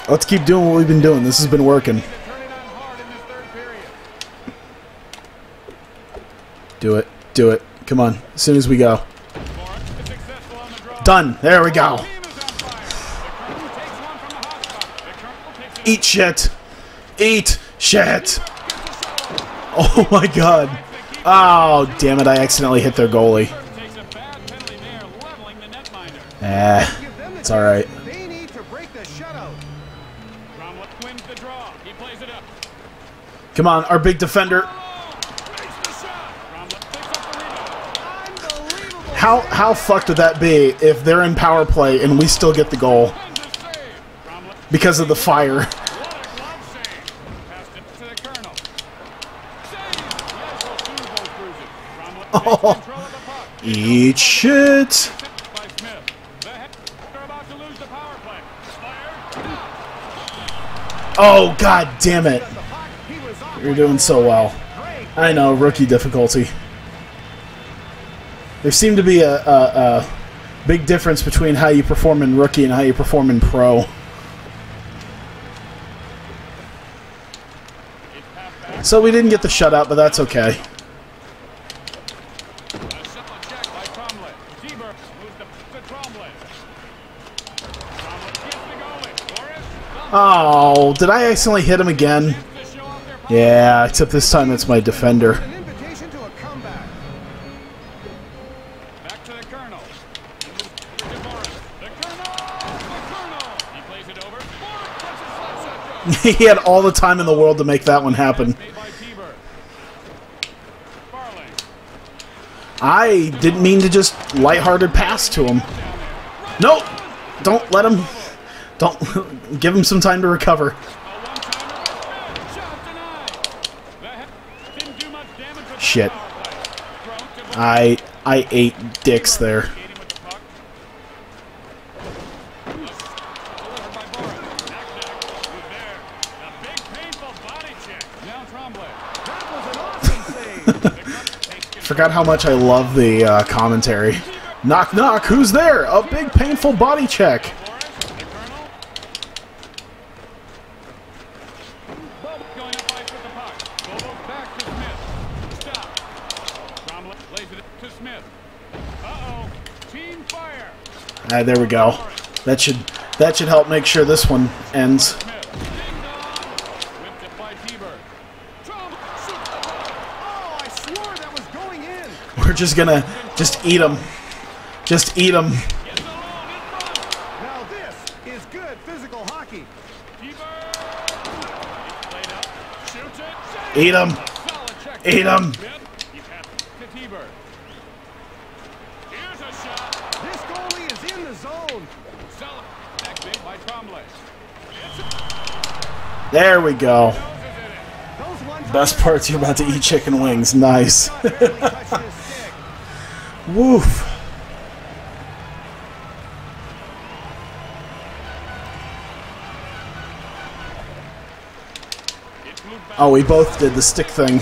Let's keep doing what we've been doing. This has been working. Do it. Do it. Come on. As soon as we go. Done. There we go. Eat shit. Eat shit. Oh my god. Oh, damn it. I accidentally hit their goalie. Eh. It's alright. Come on. Our big defender. How how fucked would that be if they're in power play and we still get the goal because of the fire? What a glove save. Passed it to the Colonel. Save. Yes, he'll soon go cruising. Cromwell Oh. takes control of the puck. Eat shit. Tipped by Smith. The head. They're about to lose the power play. Fired. Oh god damn it. You're doing so well. I know rookie difficulty. There seemed to be a, a, a big difference between how you perform in rookie and how you perform in pro. So we didn't get the shutout, but that's okay. A simple check by Trombley. Seaver moves the, to Trombley. Trombley gets the goalie. Boris. Oh, did I accidentally hit him again? To show off their power. Yeah, except this time it's my defender. An invitation to a comeback. Back to the Colonel. He moves to Boris. The Colonel. The Colonel. He plays it over. Boris puts a slap shot. he had all the time in the world to make that one happen. Made by T-Bird. Farley. I didn't mean to just lighthearted pass to him. Nope. Don't let him. Don't give him some time to recover. Shit. I I ate dicks there. Forgot how much I love the uh, commentary. Knock knock. Who's there? A big painful body check. Boris. The Colonel. Bobo going up ice with the puck. Bobo back to Smith. Stop. Tremblay plays it to Smith. Uh-oh. Team fire. Ah, there we go. That should that should help make sure this one ends. Smith. Ding dong. Whipped it by T-Bird. Tremblay shoots the puck. oh, I swore that was going in. We're just gonna just eat them. Just eat him. Gets alone in front. Now this is good physical hockey. T-Bird. He's played up. Shoots it. Saves Eat him. Solid check. Eat him. Smith. He passes to T-Bird. Here's a shot. This goalie is in the zone. Solid. Back made by Trombley. There we go. Best parts, you're about to eat chicken wings. Nice. Woof. Oh, we both did the stick thing.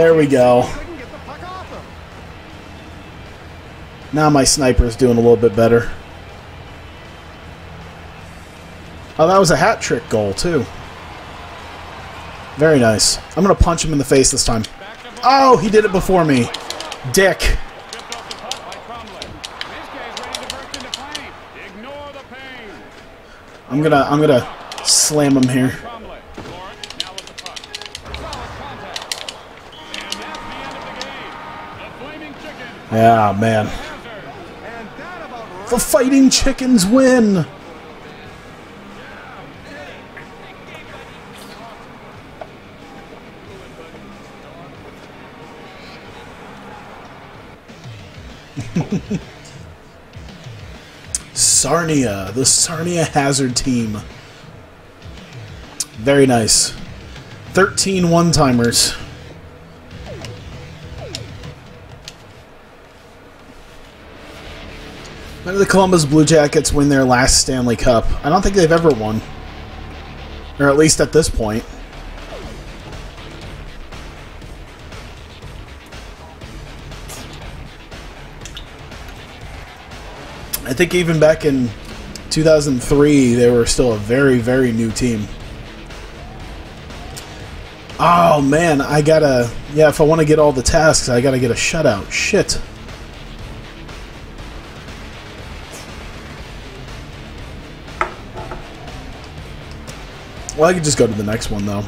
There we go. Now my sniper's doing a little bit better. Oh, that was a hat trick goal, too. Very nice. I'm going to punch him in the face this time. Oh, he did it before me. Dick. I'm going to I'm going to slam him here. Yeah, man. The fighting chickens win. Sarnia, the Sarnia Hazard team. Very nice. 13 one When did the Columbus Blue Jackets win their last Stanley Cup? I don't think they've ever won. Or at least at this point. I think even back in 2003, they were still a very, very new team. Oh man, I gotta. Yeah, if I want to get all the tasks, I gotta get a shutout. Shit. Well, I could just go to the next one though.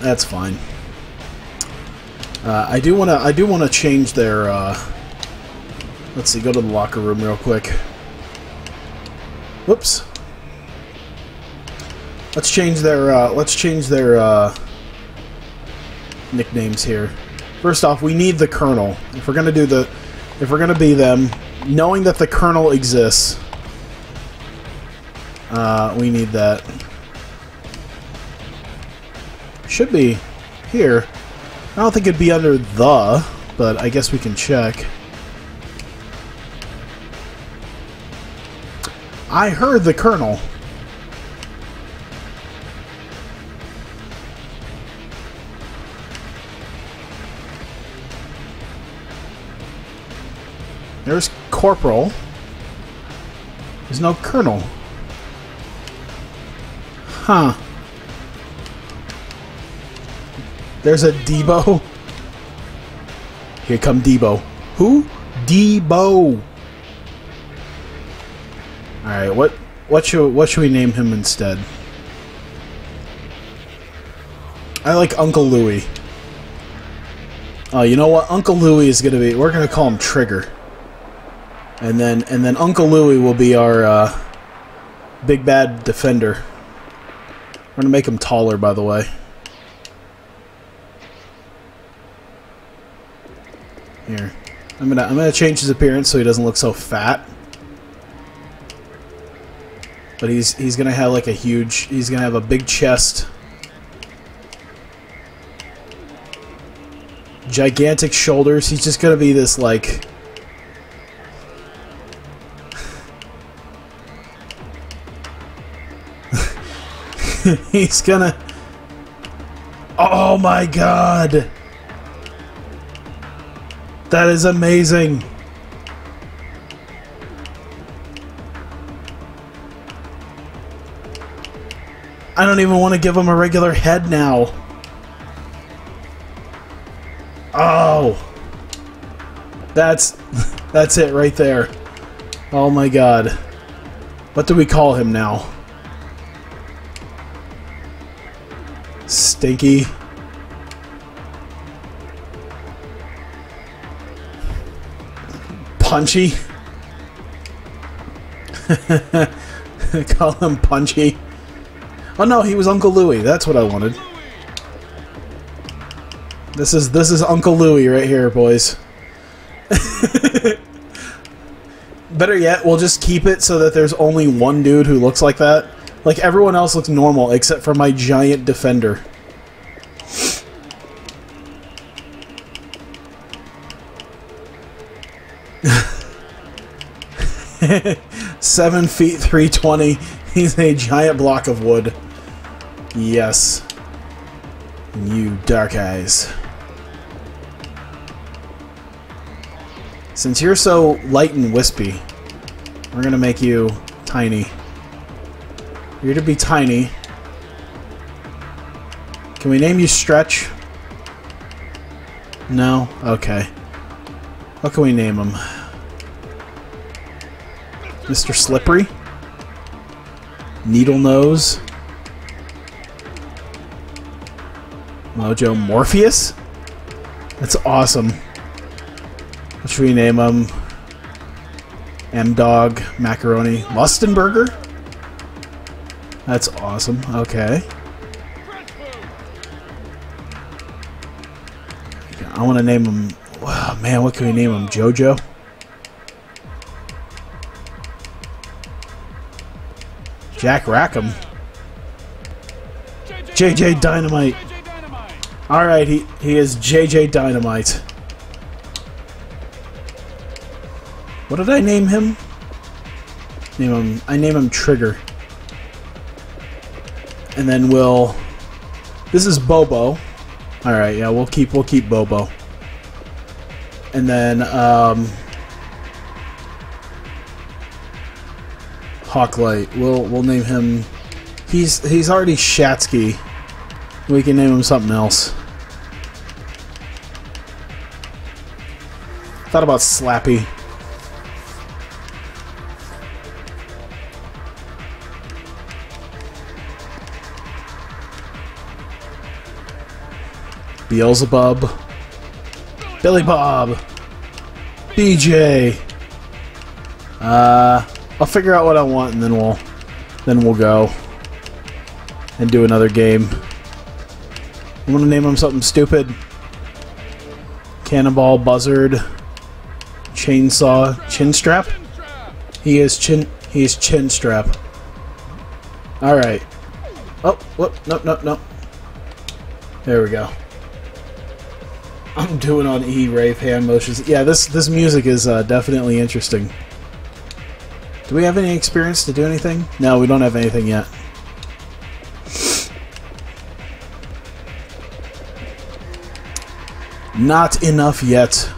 That's fine. Uh, I do want to. I do want to change their. Uh, let's see. Go to the locker room real quick. Whoops. Let's change their. Uh, let's change their uh, nicknames here. First off, we need the Colonel. If we're gonna do the, if we're gonna be them, knowing that the Colonel exists, uh, we need that. Should be here. I don't think it'd be under the, but I guess we can check. I heard the Colonel. There's Corporal. There's no Colonel. Huh. There's a Debo. Here come Debo. Who? Debo. All right. What? What should? What should we name him instead? I like Uncle Louie. Oh, you know what? Uncle Louie is gonna be. We're gonna call him Trigger. And then and then Uncle Louie will be our uh, big bad defender. We're gonna make him taller, by the way. Here, I'm gonna I'm gonna change his appearance so he doesn't look so fat. But he's he's gonna have like a huge. He's gonna have a big chest. Gigantic shoulders. He's just gonna be this like. he's gonna. Oh my god! That is amazing! I don't even want to give him a regular head now. Oh. That's that's it right there. Oh my god. What do we call him now? Stinky. Punchy. call him Punchy. Oh no, he was Uncle Louie. That's what I wanted. This is this is Uncle Louie right here, boys. Better yet, we'll just keep it so that there's only one dude who looks like that. Like everyone else looks normal except for my giant defender. Seven feet three twenty. He's a giant block of wood. Yes. You dark eyes. Since you're so light and wispy, we're gonna make you tiny. You're to be tiny. Can we name you Stretch? No? Okay. What can we name him? Mr. Slippery? Needle Nose? Mojo Morpheus? That's awesome. What should we name him? M Dog Macaroni Mustenberger? That's awesome. Okay. I want to name him. Oh, man, what can we name him? JoJo? Jack Rackham. JJ Dynamite. Alright, he, he is JJ Dynamite. What did I name him? Name him I name him Trigger. And then we'll This is Bobo. Alright, yeah, we'll keep we'll keep Bobo. And then um Hawklight. We'll we'll name him He's he's already Shatsky. We can name him something else. Thought about Slappy. Beelzebub. Billy Bob. BJ. Uh, I'll figure out what I want and then we'll then we'll go and do another game. I'm gonna name him something stupid. Cannonball Buzzard. Chainsaw Chinstrap. He is chin. He is Chinstrap. All right. Oh, whoop! Nope, nope, nope. There we go. I'm doing on E rave hand motions. Yeah, this this music is uh, definitely interesting. Do we have any experience to do anything? No, we don't have anything yet. Not enough yet.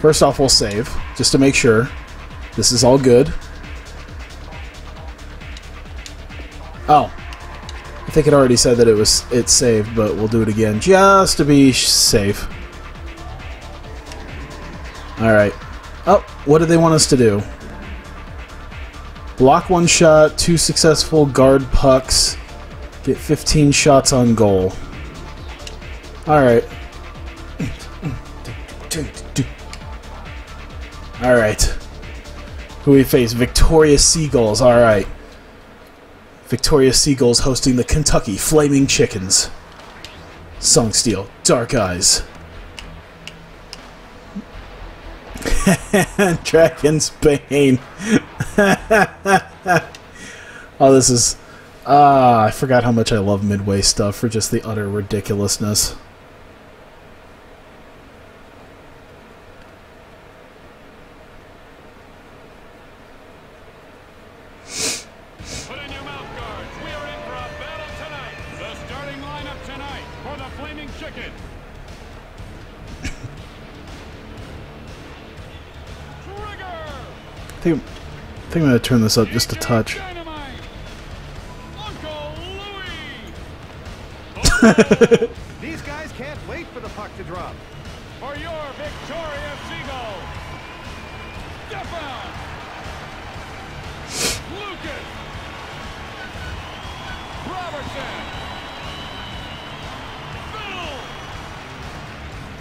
First off, we'll save, just to make sure. This is all good. Oh. Think it already said that it was it's saved, but we'll do it again just to be safe. Alright. Oh, what do they want us to do? Block one shot, two successful guard pucks, get 15 shots on goal. Alright. Alright. Who we face? Victoria Seagulls. Alright. Victoria Seagulls hosting the Kentucky Flaming Chickens. Song Steel, Dark Eyes. Dragon's Bane. oh, this is. Ah, I forgot how much I love Midway stuff for just the utter ridiculousness. Think, I think I'm gonna turn this up just a touch. Dynamite. Uncle Louie. These guys can't wait for the puck to drop. for your victorious Seagulls. Stefan. Lucas. Robertson. Phil.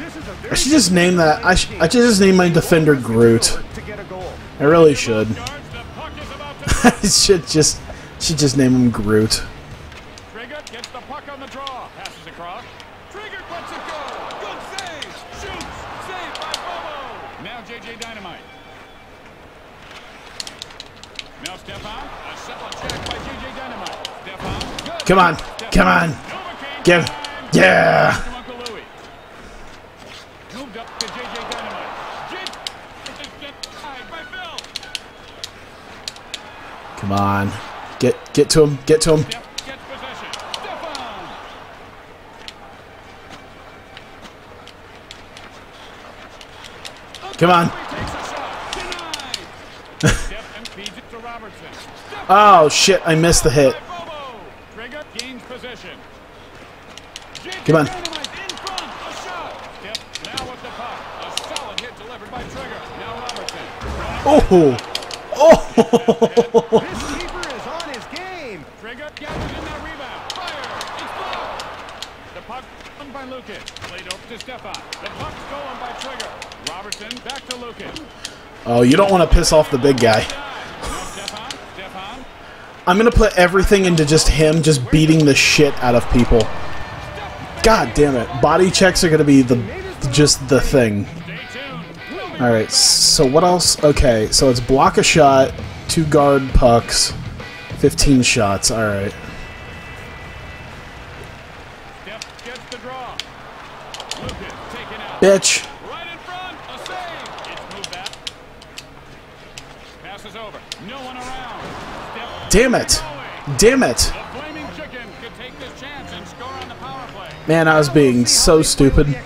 This is a I very should just name that. I, sh- I should just name my defender Groot. I really should. Yards, the puck is about to I should just should just name him Groot. Trigger gets the puck on the draw. Passes across. Trigger lets it go. Good save. Shoots. By Bobo. Now JJ Dynamite. Now Stefan. A simple check by JJ Dynamite. Stefan. Come on, come on. Give- yeah. To Uncle Louie. Moved up to JJ Dynamite. J- Tied by Phil. Come on, get get to him, get to him. Come on. Oh shit! I missed the hit. Come on. Oh, oh! To to you don't want to piss off the big guy. I'm gonna put everything into just him, just beating the shit out of people. God damn it! Body checks are gonna be the just the thing. All right. So what else? Okay. So it's block a shot, two guard pucks, 15 shots. All right. Steph gets the draw. Lucas taken out. Bitch. Right in front. A save. It's moved back. Passes over. No one around. Steph Damn it. Damn it. The Flaming Chicken could take this chance and score on the power play. Man, I was being so stupid. Trigger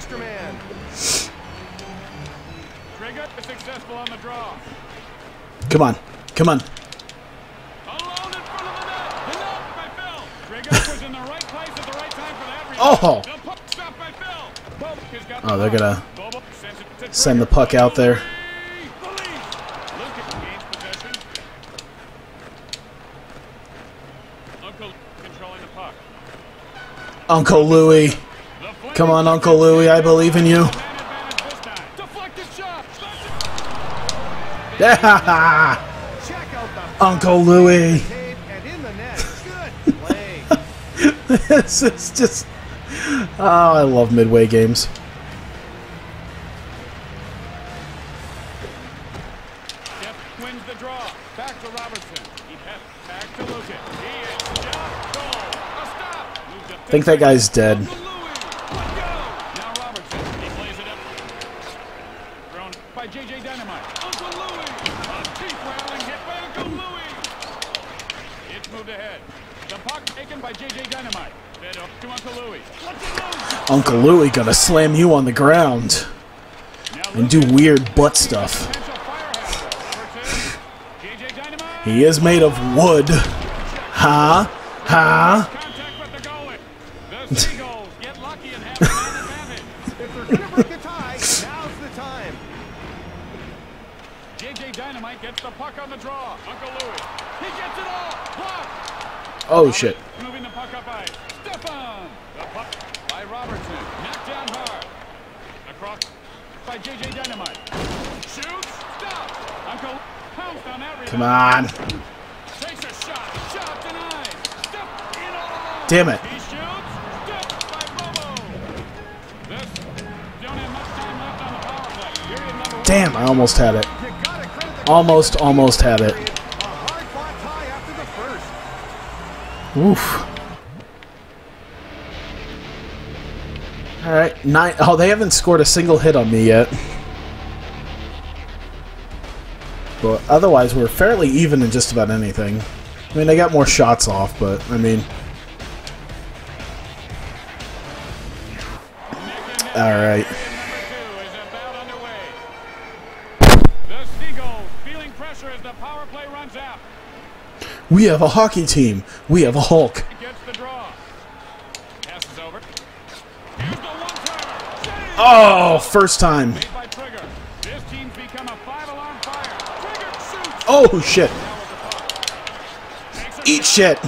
is successful on the draw. Come on. Come on. Alone in front of the net. Denied by Phil. Trigger was in the right place at the right time for that rebound. Oh. The puck stopped by Phil. Bobo has got Oh, they're gonna Bobo sends it to send the puck out there. The lead. Lucas gains possession. Uncle controlling the puck. Uncle Louie. Come on, Uncle Louie. I believe in you. Man Uncle Louie. tape and in the net. Good play. this is just. Oh, I love midway games. Jeff wins the draw. Back to Robertson. He passed back to Lucas. He is shot. Goal. A stop. Moved up to think that guy's dead. Uncle Louie. Let go. Now Robertson. He plays it up. Thrown by J.J. Dynamite. Uncle Louie. A teeth rattling hit by Uncle Louie. It's moved ahead. The puck taken by J.J. Dynamite. Fed up to Uncle Louie. Let's it loose. Uncle gonna slam you on the ground and do weird butt stuff. He is made of wood. Huh? Huh? Contact with play. on. Damn it. Damn, I almost had it. Almost, almost had it. Oof. All right, nine. Oh, they haven't scored a single hit on me yet. But otherwise, we're fairly even in just about anything. I mean, I got more shots off, but I mean, all right. Number two is about underway. The Seagulls feeling pressure as the power play runs out. We have a hockey team. We have a Hulk. Oh, first time. Oh, shit. Eat shit.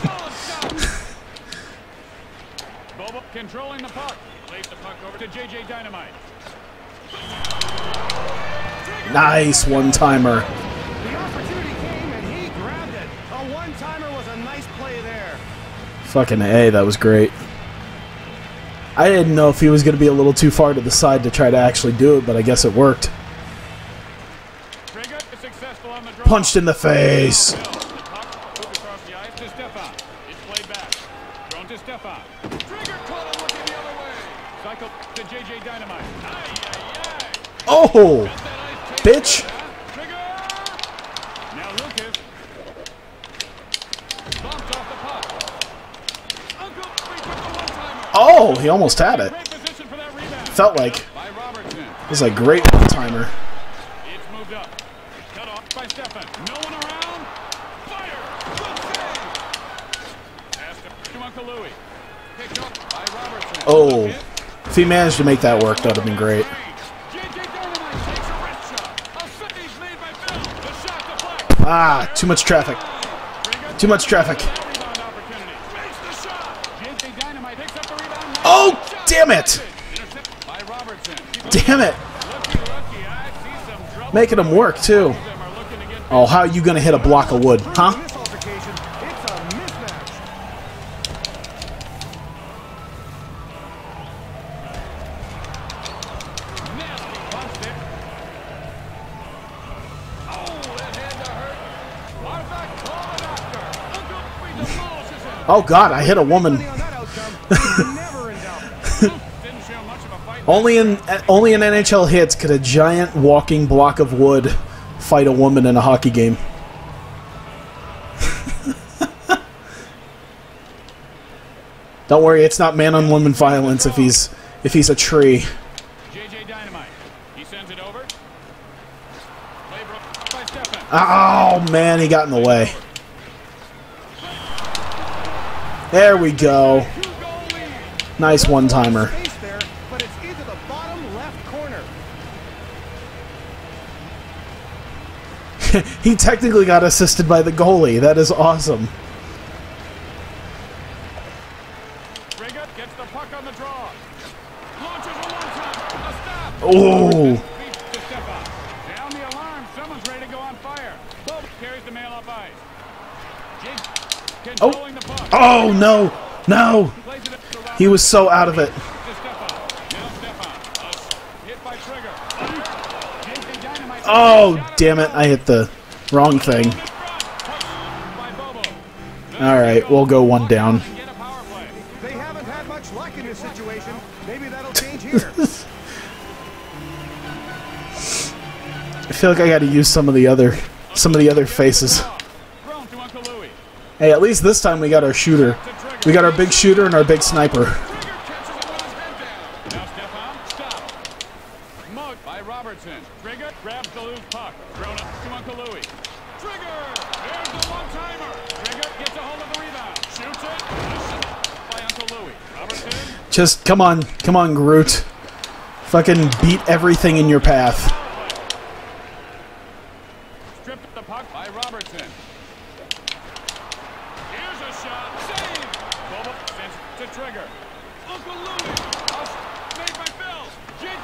Bobo controlling the puck. Lays the puck over to JJ Dynamite. Nice one-timer. The opportunity came and he grabbed it. A one-timer was a nice play there. Fucking A, that was great. I didn't know if he was going to be a little too far to the side to try to actually do it, but I guess it worked. Punched in the face. Oh, bitch. Oh, he almost had it. Felt like it was a great one-timer. It's moved up. Cut off by Stefan. No one around. Fire! Good save! Pass to, to Uncle Louie. Picked up by Robertson. Oh, if he managed to make that work, that would have been great. Ah, too much traffic. Too much traffic. Oh, damn it. Damn it. Making him work, too. Oh, how are you going to hit a block of wood, huh? Oh, God, I hit a woman. Depending on that outcome, he's never in doubt. Didn't show much of a fight. Only in only in NHL Hitz could a giant walking block of wood fight a woman in a hockey game. Don't worry, it's not man on woman violence if he's if he's a tree. JJ Dynamite. He sends it over. Playbrook by Stefan. Oh man, he got in the way. There we go. Nice one timer. Space there, but it's into the bottom left corner. He technically got assisted by the goalie. That is awesome. Trigger gets the puck on the draw. Launches a one-timer. A stop. Oh, Feeds to Stefan. Down the alarm. Someone's ready to go on fire. Bob carries the mail up ice. Jake controlling the puck. oh no, no. Plays it up to Robertson. He was so out of it. to Stefan. Now Stefan. A hit by Trigger. JJ Dynamite. Oh, damn it. I hit the wrong thing. All right, we'll go one down. And get a power play. They haven't had much luck in this situation. Maybe that'll change here. I feel like I got to use some of the other some of the other faces. Thrown to Uncle Louie. Hey, at least this time we got our shooter. We got our big shooter and our big sniper. Trigger catches it with his head down. Now Stefan, stop. Mugged by Robertson. Trigger grabs the loose puck. Thrown up to Uncle Louie. Trigger! There's the one-timer. Trigger gets a hold of the rebound. Shoots it. A shot by Uncle Louie. Robertson. Just come on, come on, Groot. Fucking beat everything in your path. Stripped the puck by Robertson. Here's a shot. Save! Bobo sends it to Trigger. Uncle Louie. A sh- Made by Phil. Jake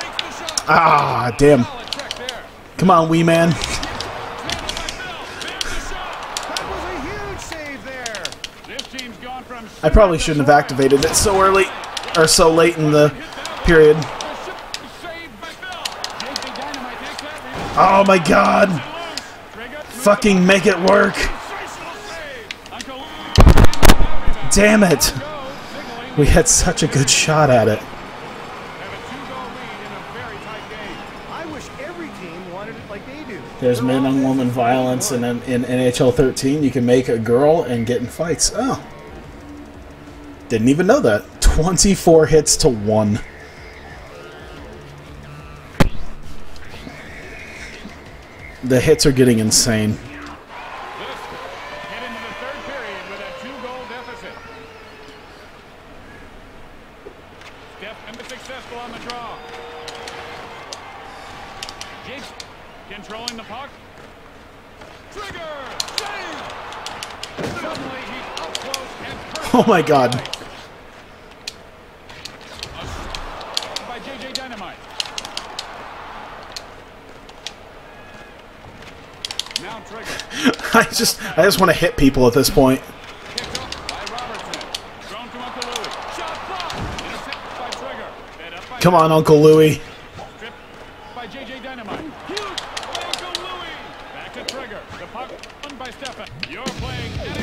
takes the shot. Ah, damn. Come on, wee man. I probably shouldn't have activated it so early or so late in the period. Oh my god. Fucking make it work. Damn it. We had such a good shot at it. There's man on woman violence, and in, in NHL 13, you can make a girl and get in fights. Oh. Didn't even know that. 24 hits to 1. The hits are getting insane. This head into the third period with a two-goal deficit. Steph and the successful on the draw. Jakes controlling the puck. Trigger! Save! Suddenly he's up close and Oh my god. I just I just want to hit people at this point. Come on, Uncle playing.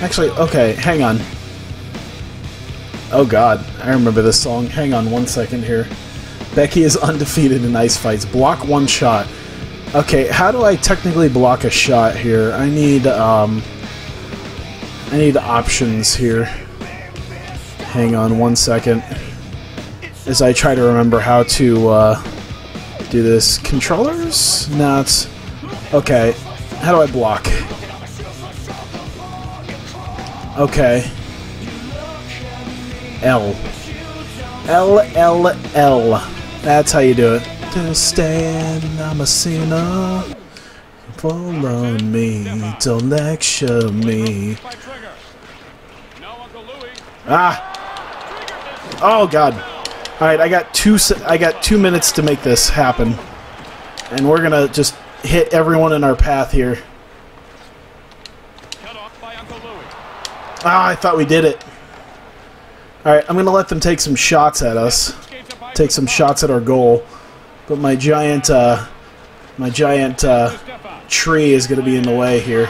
Actually, okay, hang on. Oh god, I remember this song. Hang on one second here. Becky is undefeated in ice fights. Block one shot. Okay, how do I technically block a shot here? I need um I need options here. Hang on one second. As I try to remember how to uh, do this. Controllers? No, it's okay. How do I block? Okay. L. L L L. That's how you do it. To stand, I'm a sinner. Follow me, don't lecture me. Ah! Oh god. All right, I got two. I got two minutes to make this happen, and we're gonna just hit everyone in our path here. Ah, I thought we did it. All right, I'm gonna let them take some shots at us. Take some shots at our goal. But my giant, uh, my giant uh, tree is going to be in the way here.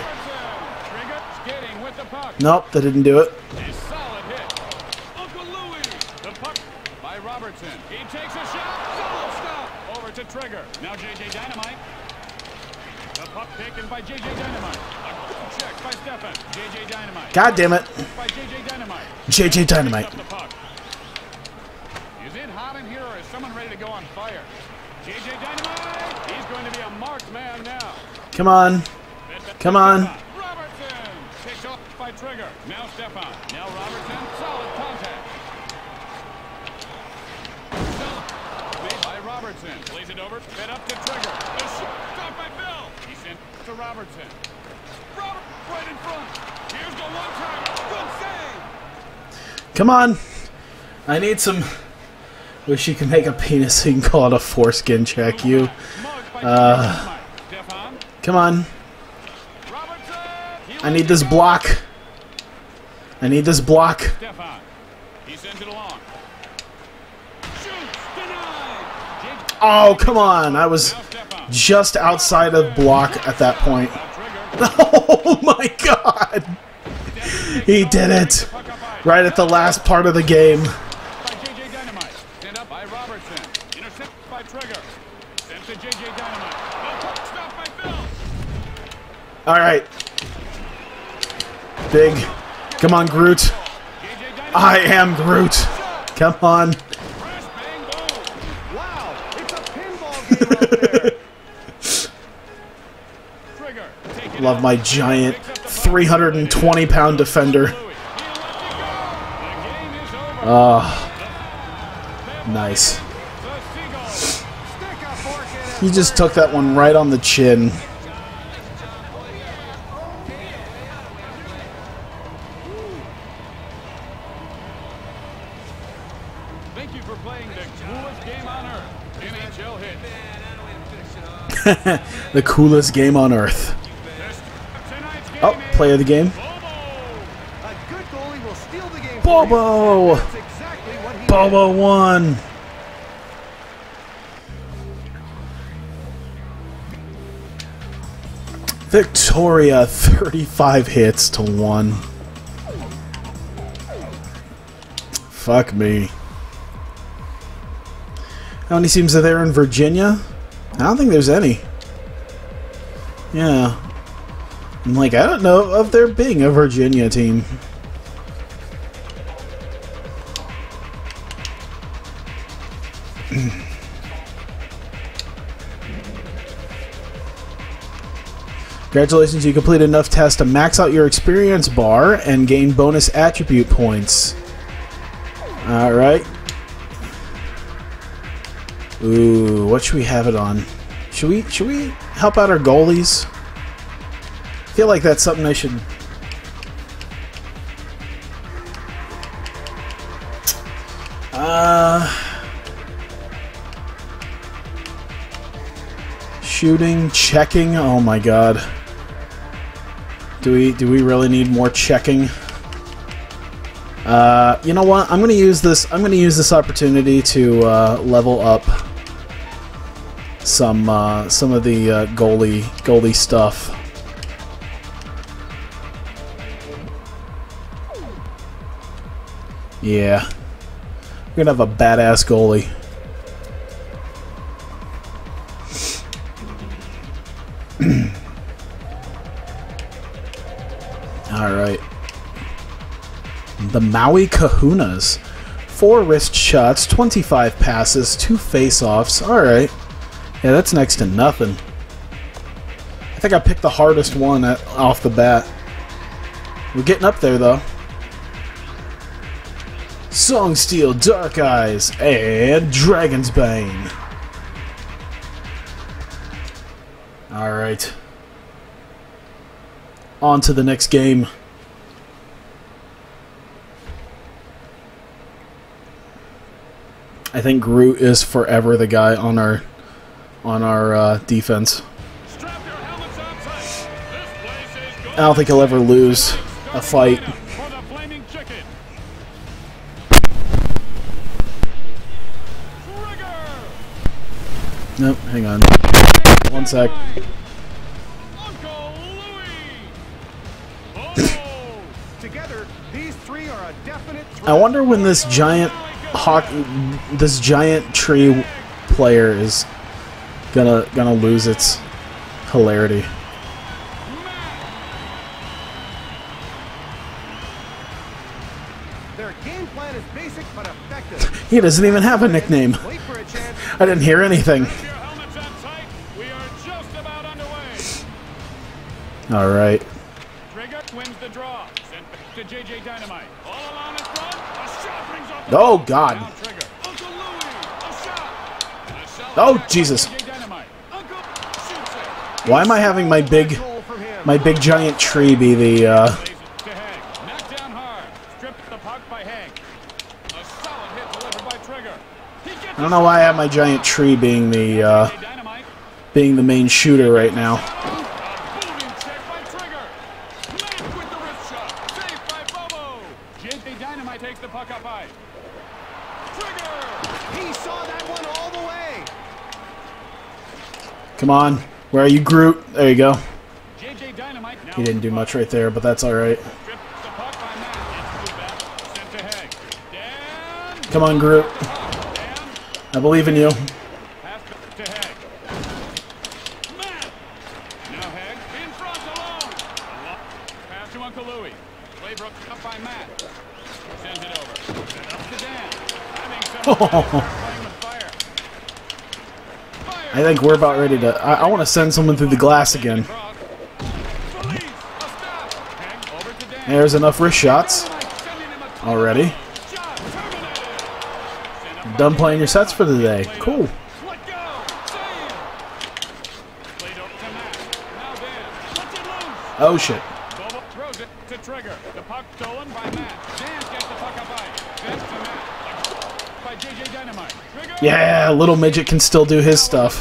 Nope, that didn't do it. To Trigger. Now JJ Dynamite. The puck taken by JJ Dynamite. Check by. JJ Dynamite. God damn it. JJ Dynamite. Up the puck. Is it hot in here or is someone ready to go on fire? JJ Dynamite. He's going to be a marked man now. Come on, Come on. Robertson picked up by Trigger. Now Stefan. Now Robertson. Solid contact. Solid. Made by Robertson. Plays it over. Fed up to Trigger. A shot. Stopped by Bill. He sent to Robertson. Robert right in front. Here's the one time. Good save. Come on. I need some. Wish you could make a penis so you can call it a foreskin check. You, Uh. Come on. I need this block. I need this block. Oh, come on. I was just outside of block at that point. Oh my god. He did it. Right at the last part of the game. All right. Big. Come on, Groot. I am Groot. Come on. Love my giant Picks up the puck. 320 pound defender. Louis. He lets it go. The game is. Ah, nice. The Seagulls. Stick a fork in it. He just took that one right on the chin. Thank you for playing the coolest game on earth. NHL hit. The coolest game on earth. This- Tonight's game Oh, is play of the game. Bobo. Bobo. Won. Victoria, 35 hits to 1. Fuck me. How many teams are there in Virginia? I don't think there's any. Yeah. I'm like, I don't know of there being a Virginia team. Congratulations, you completed enough tests to max out your experience bar and gain bonus attribute points. Alright. Ooh, what should we have it on? Should we should we help out our goalies? I feel like that's something I should. Uh, shooting, checking. Oh my god. Do we do we really need more checking? Uh, you know what? I'm gonna use this. I'm gonna use this opportunity to uh, level up some uh, some of the uh, goalie goalie stuff. Yeah, we're gonna have a badass goalie. All right. The Maui Kahunas. Four wrist shots, 25 passes, two face-offs. Alright. Yeah, that's next to nothing. I think I picked the hardest one at, off the bat. We're getting up there, though. Song Steel, Dark Eyes, and Dragon's Bane. Alright. On to the next game. I think Groot is forever the guy on our on our uh, defense. Strap your helmets on tight. This place is going I don't think he'll ever lose a fight. for the Flaming Chicken. Trigger! Nope, hang on. One sec. Together, these three are a definite. I wonder when this giant hawk, this giant tree player is gonna gonna lose its hilarity. Their game plan is basic. He doesn't even have a nickname. Wait for a chance. I didn't hear anything. Keep your helmets on tight. We are just about underway. All right. Wins the draw. Sent back to JJ Dynamite. All alone in front. A shot brings off the Oh. God. Uncle Louie. A shot. Oh, Jesus. JJ Dynamite. Uncle shoots it. Why am I having my big, Goal from him. my big giant tree be the? Uh, Plays it to Hag. Knocked down hard. Stripped the puck by Hag. A solid hit delivered by Trigger. He gets I don't know why I have my giant tree being the uh, being the main shooter right now. A booming check by Trigger. Lance with the wrist shot. Saved by Bobo. JJ Dynamite takes the puck up high. Trigger. He saw that one all the way. Come on, where are you, Groot? There you go. JJ Dynamite now He didn't do much right there, but that's all right. Stripped the puck by Matt. It's moved back. Sent to Hag. Dan. Come on, Groot. I believe in you. Pass I think we're about ready to. I, I want to send someone through the glass again. There's enough wrist shots already. Done playing your sets for the day. Cool. Oh, Let go! Save! Played over to Matt. Now Dan. Lets it loose. Oh shit. Bobo throws it to Trigger. The puck stolen by Matt. Dan gets the puck up high. Sends to Matt. By JJ Dynamite. Trigger. Yeah, little midget can still do his stuff.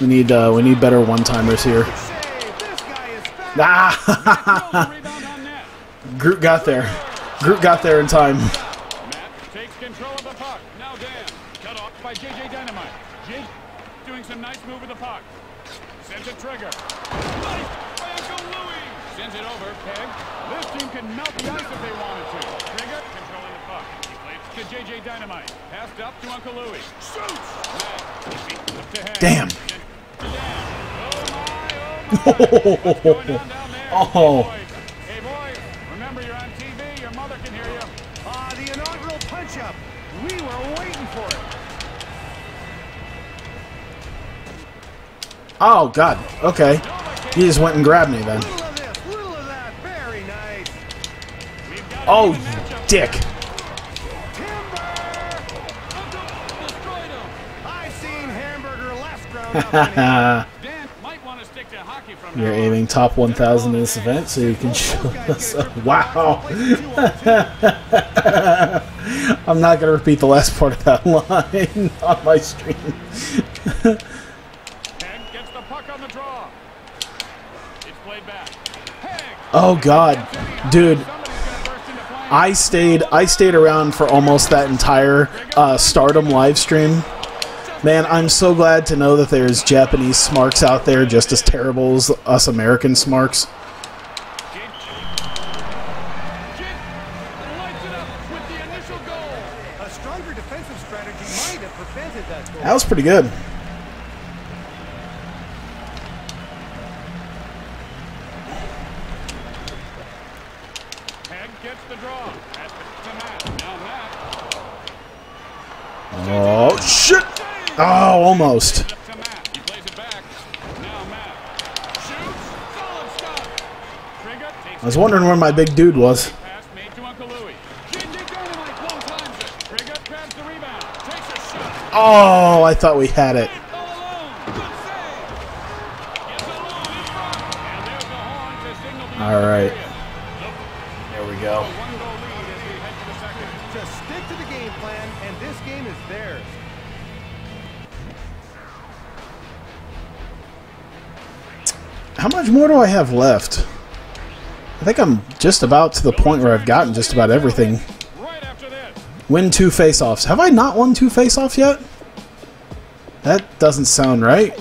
We need uh, we need better one timers here. Ah. Groot got there. Groot got there in time. Matt takes control of the puck. Now Dan. Cut off by JJ Dynamite. Jake doing some nice move with the puck. Sends a trigger. Nice by Uncle Louie. Sends it over. Peg. This team can melt the ice if they wanted to. Trigger controlling the puck. He plays to JJ Dynamite. Passed up to Uncle Louie. Shoots. Matt. Feet up to Hag. Damn. Oh my, oh my. What's going on down there? Oh. Hey boys. Remember you're on TV. Your mother can hear you. Ah, the inaugural punch-up. We were waiting for it. Oh god. Okay. He just went and grabbed me then. Little of this, You're aiming top 1,000 in this event, so you can show us. Wow! I'm not gonna repeat the last part of that line on my stream. Oh God, dude! I stayed I stayed around for almost that entire uh, Stardom live stream. Man, I'm so glad to know that there's Japanese smarks out there just as terrible as us American smarks. That. Was pretty good. Oh shit! Oh, almost. To Matt. He plays it back. Now Matt. Shoots. Solid stop. Trigger takes I was wondering where my big dude was. pass made to Uncle Louie. Jin Jin Dynamite one times it. Trigger grabs the rebound. Takes a shot. Oh, I thought we had it. All alone. Good save. Gets alone in front. And there's the horn to signal the All right. period. There we go. One goal lead as we head to. Just stick to the game plan, and this game is theirs. How much more do I have left? I think I'm just about to the point where I've gotten just about everything. Win two face-offs. Have I not won two face-offs yet? That doesn't sound right.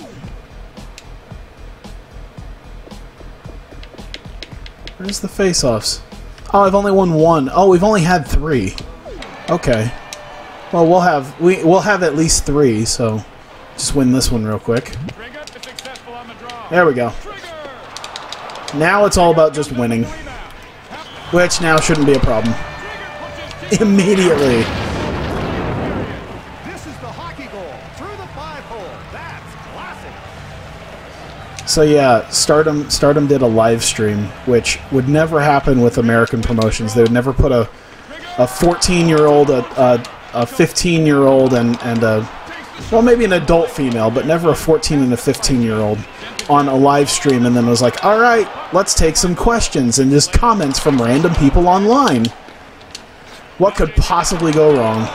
Where's the face-offs? Oh, I've only won one. Oh, we've only had three. Okay. Well, we'll have we we'll have at least three. So, just win this one real quick. There we go. Now it's all about just winning, which now shouldn't be a problem. Trigger puts his team Immediately. This is the hockey goal through the five hole. That's classic. So yeah, Stardom Stardom did a live stream, which would never happen with American promotions. They would never put a a 14 year old, a a, a 15 year old, and and a well maybe an adult female, but never a 14 and a 15 year old on a live stream, and then was like, all right, let's take some questions and just comments from random people online. What could possibly go wrong?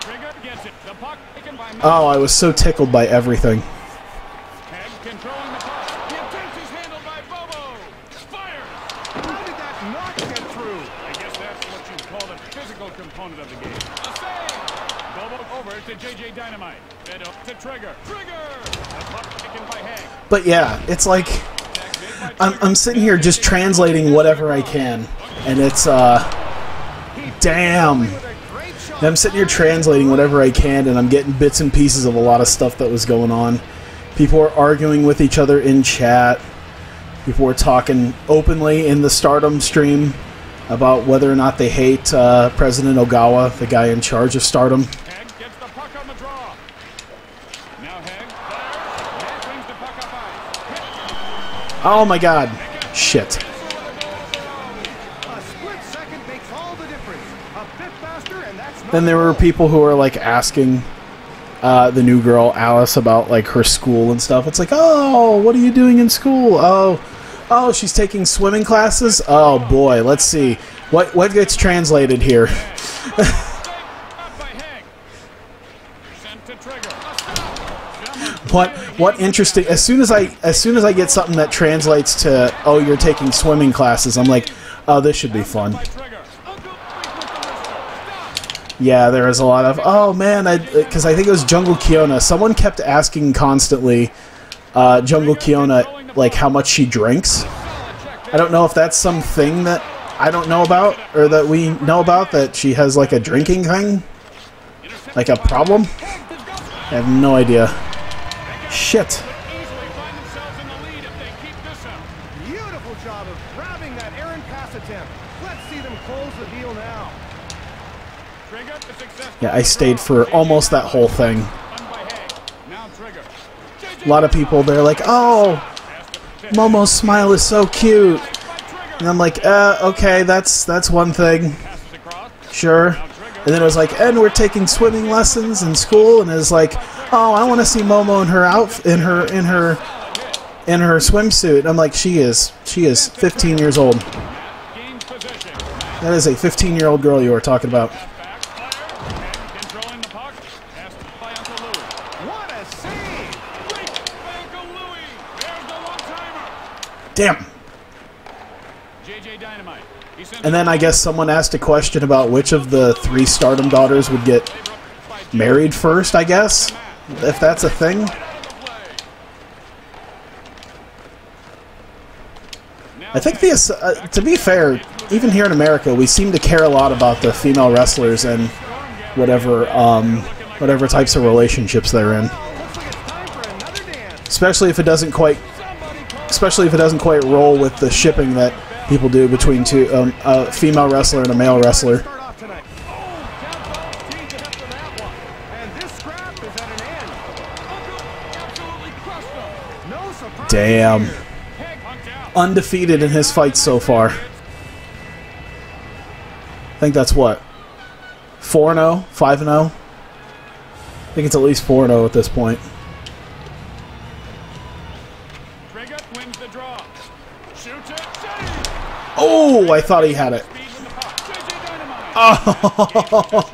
Trigger gets it. The puck taken by Matt. Oh, I was so tickled by everything. Hegg controlling the puck. The attempt is handled by Bobo. Fires. How did that not get through? I guess that's what you call the physical component of the game. A save. Bobo over to JJ Dynamite. Fed up to Trigger. Trigger. The puck taken by Hegg. But yeah, it's like I'm, I'm sitting here just translating whatever I can, and it's uh, damn. With a great shot. I'm sitting here translating whatever I can, and I'm getting bits and pieces of a lot of stuff that was going on. People were arguing with each other in chat. People were talking openly in the Stardom stream about whether or not they hate uh, President Ogawa, the guy in charge of Stardom. Hegg gets the puck on the draw. Now Hegg fires. Hegg brings the puck up ice. Oh my god. Shit. Then there were people who were like asking uh, the new girl Alice about like her school and stuff. It's like, oh, what are you doing in school? Oh, oh, she's taking swimming classes. Oh boy, let's see what what gets translated here. Up by Hegg. Sent to Trigger. A stop. Someone What what interesting? As soon as I as soon as I get something that translates to oh, you're taking swimming classes, I'm like, oh, this should be fun. Yeah, there was a lot of oh man, I because I think it was Jungle Kyona. Someone kept asking constantly, uh, Jungle Kyona, like how much she drinks. I don't know if that's something that I don't know about or that we know about that she has like a drinking thing, like a problem. I have no idea. Shit. Easily find themselves in the lead if they keep this up. Beautiful job of grabbing that errant pass attempt. Let's see them close the deal now. Trigger the successful. Yeah, I stayed for almost that whole thing. Done by Hegg. Now Trigger. A lot of people they're like, oh, Momo's smile is so cute, and I'm like, uh, okay, that's that's one thing. Sure. And then it was like, and we're taking swimming lessons in school, and it was like, "Oh, I want to see Momo in her out in her in her in her swimsuit." I'm like, "She is she is 15 years old. That is a 15 year old girl you are talking about." Damn. And then I guess someone asked a question about which of the three Stardom daughters would get married first. I guess if that's a thing. I think the uh, to be fair, even here in America, we seem to care a lot about the female wrestlers and whatever um, whatever types of relationships they're in. Especially if it doesn't quite, especially if it doesn't quite roll with the shipping that people do between two um, a female wrestler and a male wrestler. Damn, undefeated in his fights so far. I think that's what four and 0, 5 and 0. I think it's at least four and 0 at this point. Oh, I thought he had it. Oh,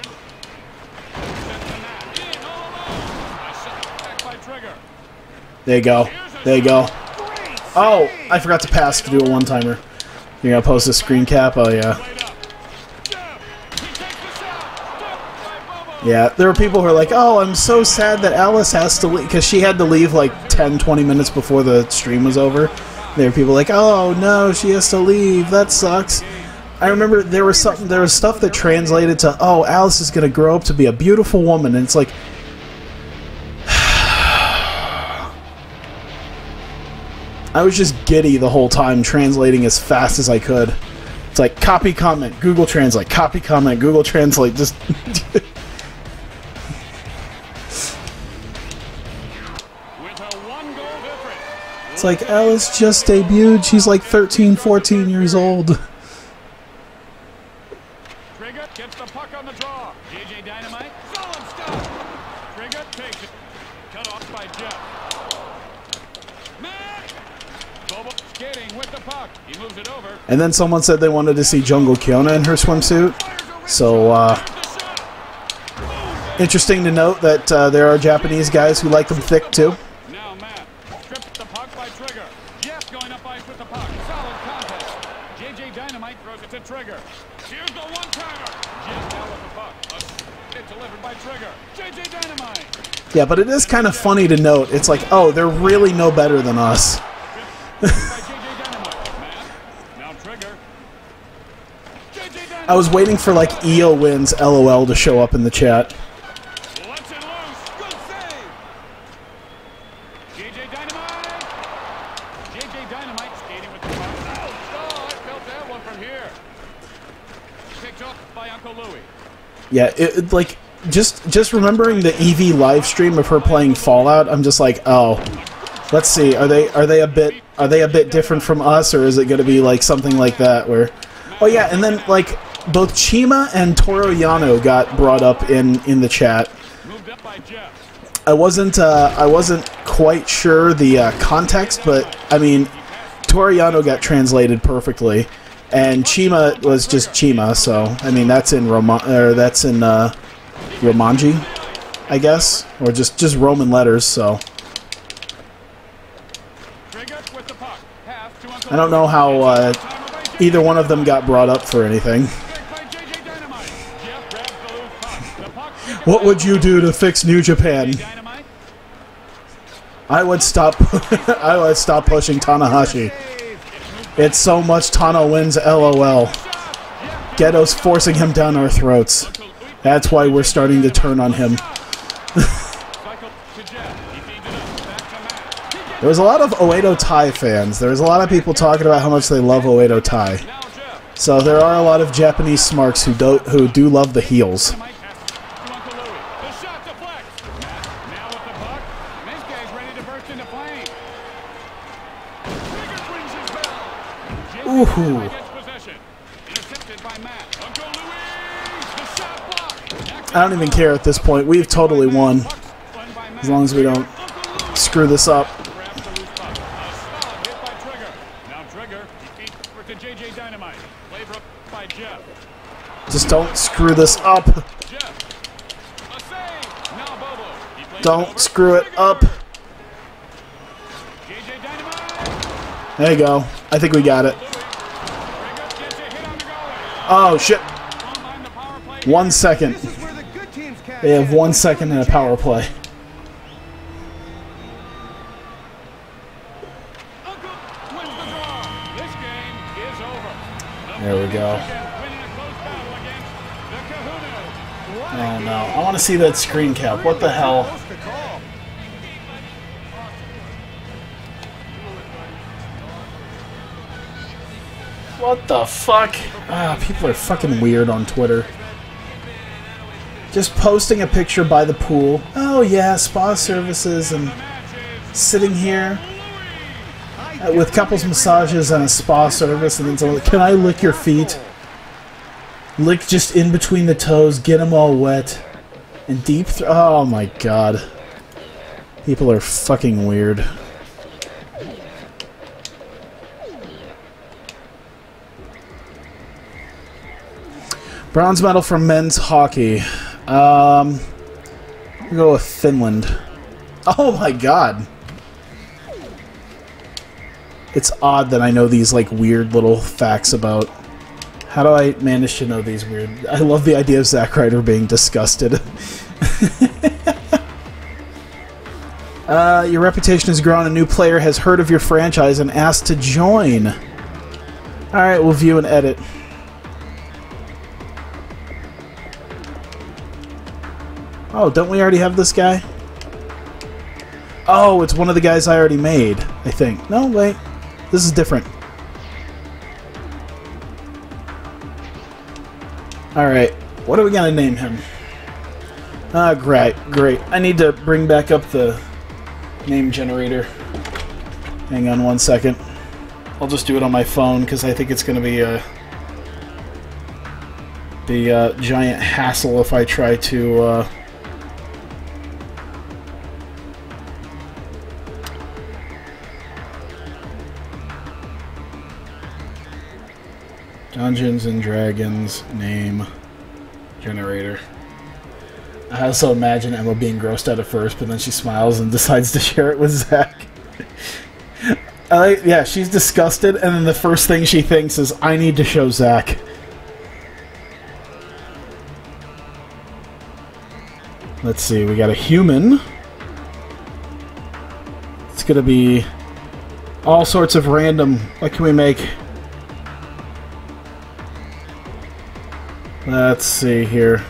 there you go. There you go. Oh. I forgot to pass to do a one timer. You're gonna post a screen cap? Oh yeah. Yeah, there were people who are like, "Oh, I'm so sad that Alice has to leave because she had to leave like 10, 20 minutes before the stream was over." There were people like, "Oh no, she has to leave. That sucks." I remember there was something, there was stuff that translated to, "Oh, Alice is gonna grow up to be a beautiful woman," and it's like. I was just giddy the whole time, translating as fast as I could. It's like copy comment, Google Translate, copy comment, Google Translate, just With a one-goal difference. It's like Alice just debuted. She's like 13, 14 years old. Trigger gets the puck on the draw. JJ Dynamite. Solid stop. Trigger takes it. Cut off by Jeff. Matt. Bobo skating with the puck. He moves it over. And then someone said they wanted to see Jungle Kyona in her swimsuit. So, uh, interesting to note that uh, there are Japanese guys who like them thick too. Now Matt. Stripped the puck by Trigger. Jeff going up ice with the puck. Solid contest. JJ Dynamite throws it Trigger. Here's the one-timer. Jeff now with the puck. A hit delivered by Trigger. JJ Dynamite. Yeah, but it is kind of funny to note. It's like, oh, they're really no better than us. by JJ Dynamite. Matt. Now Trigger. JJ Dynamite. I was waiting for like Io wins LOL to show up in the chat. Yeah, it, like just just remembering the EV live stream of her playing Fallout, I'm just like, oh, let's see, are they are they a bit are they a bit different from us, or is it going to be like something like that where, oh yeah, and then like both Chima and Toru Yano got brought up in in the chat. Moved up by Jeff. I wasn't uh, I wasn't quite sure the uh, context, but I mean, Toru Yano got translated perfectly, and Chima was just Chima. So I mean, that's in Roman or that's in uh, Romanji, I guess, or just just Roman letters. So Trigger with the puck. Pass to Uncle I don't know how uh, Timer by Jeff. either one of them got brought up for anything. Picked by JJ Dynamite. Jeff grabs the loose puck. The puck. What would you do to fix New Japan? I would stop. I would stop pushing Tanahashi. It's so much Tana wins. LOL. Gedo's forcing him down our throats. That's why we're starting to turn on him. There was a lot of Oedo Tai fans. There was a lot of people talking about how much they love Oedo Tai. So there are a lot of Japanese smarks who do who do love the heels. Mike passes to Uncle Louie. The shot deflects. Matt now with the puck. And this guy's ready to burst into flame. Trigger rings his bell. JJ Ooh. Dynamite gets possession. Intercepted by Matt. Uncle Louie. The shot blocked. I don't even care at this point. We've totally won. As long as we don't screw this up. Just don't screw this up. Don't screw it up. There you go. I think we got it. Louis. Trigger gets a hit on the goalie. Oh, shit. Online the power play. One second. This is where the good teams cash They have one second in a power play. Uncle wins the draw. This game is over. The There we go. Michigan winning a close battle against the Kahunas. What Oh no. I want to see that screen cap. What the hell? What the fuck? Ah, people are fucking weird on Twitter. Just posting a picture by the pool. Oh yeah, spa services and sitting here uh, with couples massages and a spa service, and can I lick your feet? Lick just in between the toes, get them all wet, and deep. Oh my god, people are fucking weird. Bronze medal for men's hockey. Um, we'll go with Finland. Oh my god. It's odd that I know these like weird little facts about. How do I manage to know these weird? I love the idea of Zack Ryder being disgusted. uh, your reputation has grown. A new player has heard of your franchise and asked to join. All right, we'll view and edit. Oh, don't we already have this guy? Oh, it's one of the guys I already made, I think. No, wait. This is different. Alright, what are we gonna name him? Ah, great, great. I need to bring back up the name generator. Hang on one second. I'll just do it on my phone because I think it's gonna be a be a giant hassle if I try to uh, Dungeons and Dragons name generator. I also imagine Emma being grossed out at first, but then she smiles and decides to share it with Zack. Like, yeah, she's disgusted, and then the first thing she thinks is, "I need to show Zack." Let's see, we got a human. It's gonna be all sorts of random. What can we make? Let's see here.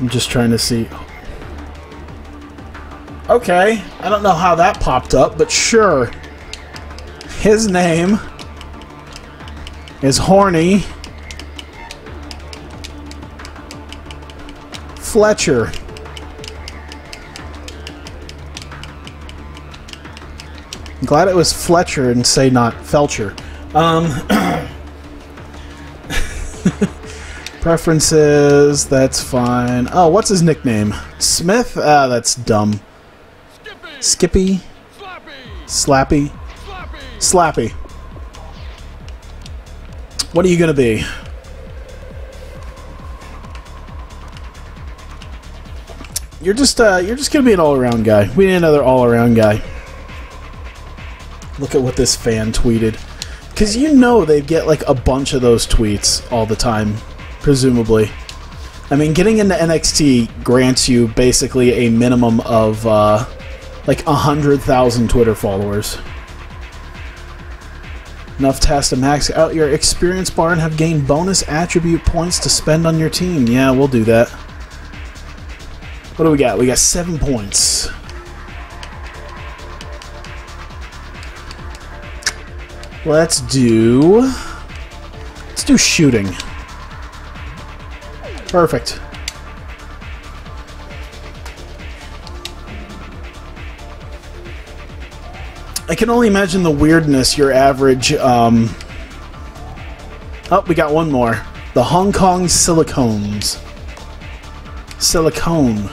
I'm just trying to see. Okay, I don't know how that popped up, but sure. His name is Horny Fletcher. I'm glad it was Fletcher and say not Felcher. Um, preferences, that's fine. Oh, what's his nickname? Smith? Ah, that's dumb. Skippy. Skippy? Slappy. Slappy? Slappy. Slappy. What are you gonna be? You're just uh, you're just gonna be an all-around guy. We need another all-around guy. Look at what this fan tweeted. Because you know they get like a bunch of those tweets all the time, presumably. I mean, getting into NXT grants you basically a minimum of uh, like 100,000 Twitter followers. Enough tasks to max out your experience bar and have gained bonus attribute points to spend on your team. Yeah, we'll do that. What do we got? We got seven points. Let's do. Let's do shooting. Perfect. I can only imagine the weirdness your average um, Oh, we got one more. The Hong Kong Silicones. Silicone.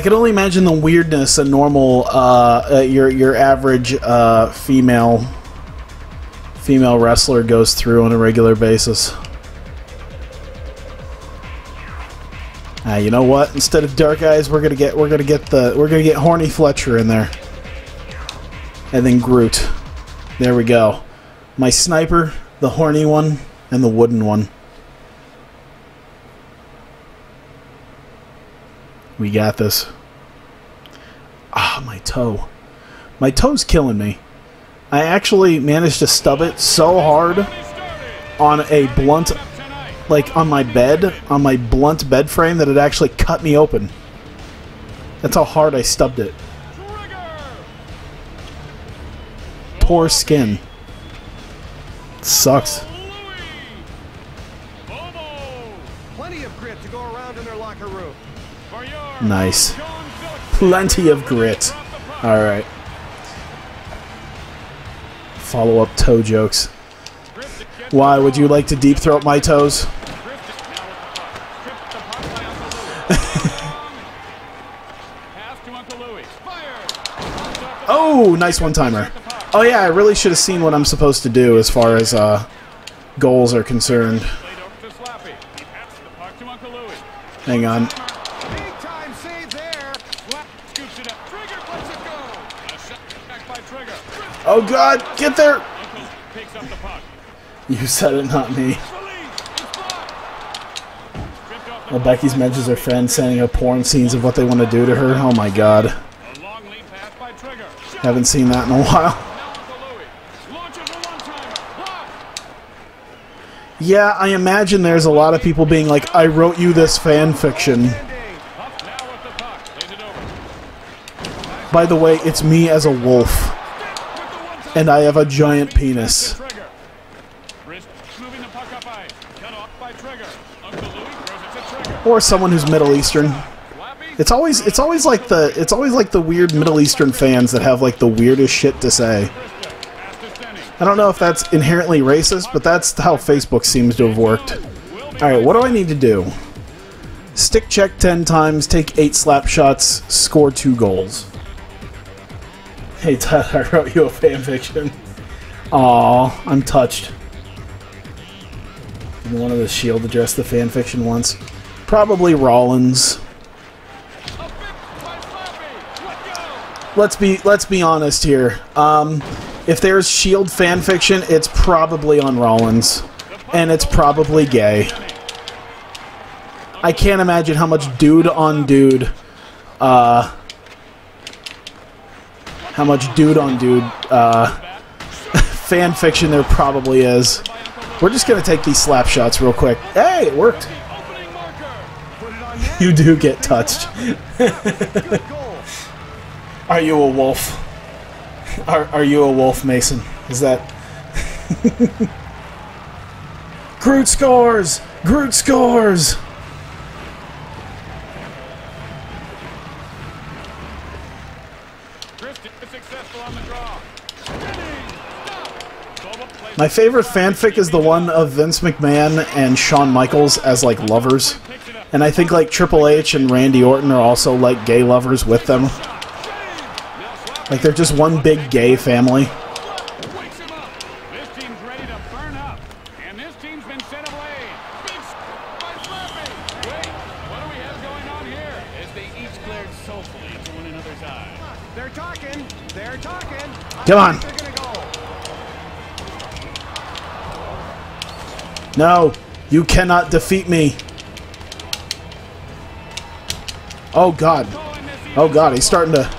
I can only imagine the weirdness a normal, uh, uh, your your average uh, female female wrestler goes through on a regular basis. Ah, you know what? Instead of dark eyes, we're gonna get we're gonna get the we're gonna get horny Fletcher in there, and then Groot. There we go. My sniper, the horny one, and the wooden one. We got this. Ah, my toe. My toe's killing me. I actually managed to stub it so hard on a blunt, like on my bed, on my blunt bed frame, that it actually cut me open. That's how hard I stubbed it. Poor skin. Sucks. Nice. Plenty of grit. Alright. Follow up toe jokes. Why would you like to deep throat my toes? Oh, nice one timer. Oh yeah, I really should have seen what I'm supposed to do as far as uh, goals are concerned. Hang on. Big time save there. Oh god, get there! You said it, not me. Well, Becky's mentions her friend sending her porn scenes of what they want to do to her. Oh my god. Haven't seen that in a while. Yeah, I imagine there's a lot of people being like, I wrote you this fan fiction. By the way, it's me as a wolf. And I have a giant penis. Or someone who's Middle Eastern. It's always it's always like the it's always like the weird Middle Eastern fans that have like the weirdest shit to say. I don't know if that's inherently racist, but that's how Facebook seems to have worked. Alright, what do I need to do? Stick check 10 times, take 8 slap shots, score 2 goals. Hey Tyler, I wrote you a fanfiction. Aw, I'm touched. One of the Shield address the fanfiction once. Probably Rollins. Let's be let's be honest here. Um, if there's Shield fanfiction, it's probably on Rollins, and it's probably gay. I can't imagine how much dude on dude, uh, how much dude on dude uh, fan fiction there probably is. We're just gonna take these slap shots real quick. Hey, it worked. You do get touched. Are you a wolf? Are, are you a wolf, Mason? Is that. Groot scores! Groot scores! My favorite fanfic is the one of Vince McMahon and Shawn Michaels as like lovers. And I think like Triple H and Randy Orton are also like gay lovers with them. Like they're just one big gay family. Come on. No, you cannot defeat me. Oh god. Oh god, he's starting to.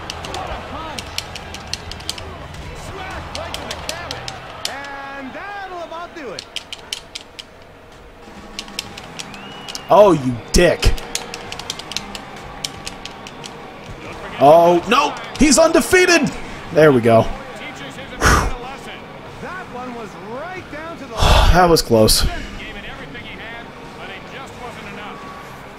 Oh, you dick. Oh, no! He's undefeated! There we go. That was close.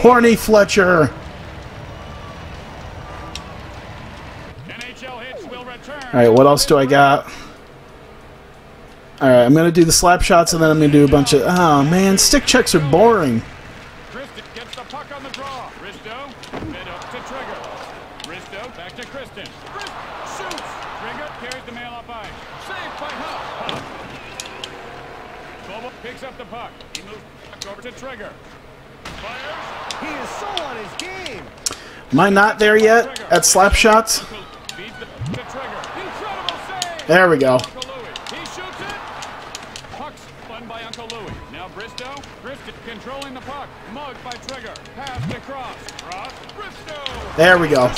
Horny Fletcher. NHL Hitz will return. All right, what else do I got? All right, I'm gonna do the slap shots and then I'm gonna do a bunch of. Oh man, stick checks are boring. Kristen Am I not there yet at slap shots? There we go. There we go.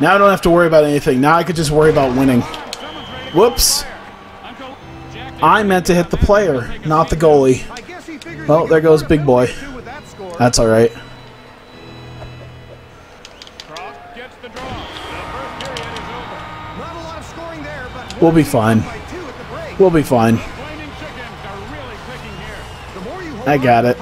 Now I don't have to worry about anything. Now I could just worry about winning. Whoops. I meant to hit the player, not the goalie. Well, there goes Big Boy. That's all We'll be fine. We'll be fine. I got it.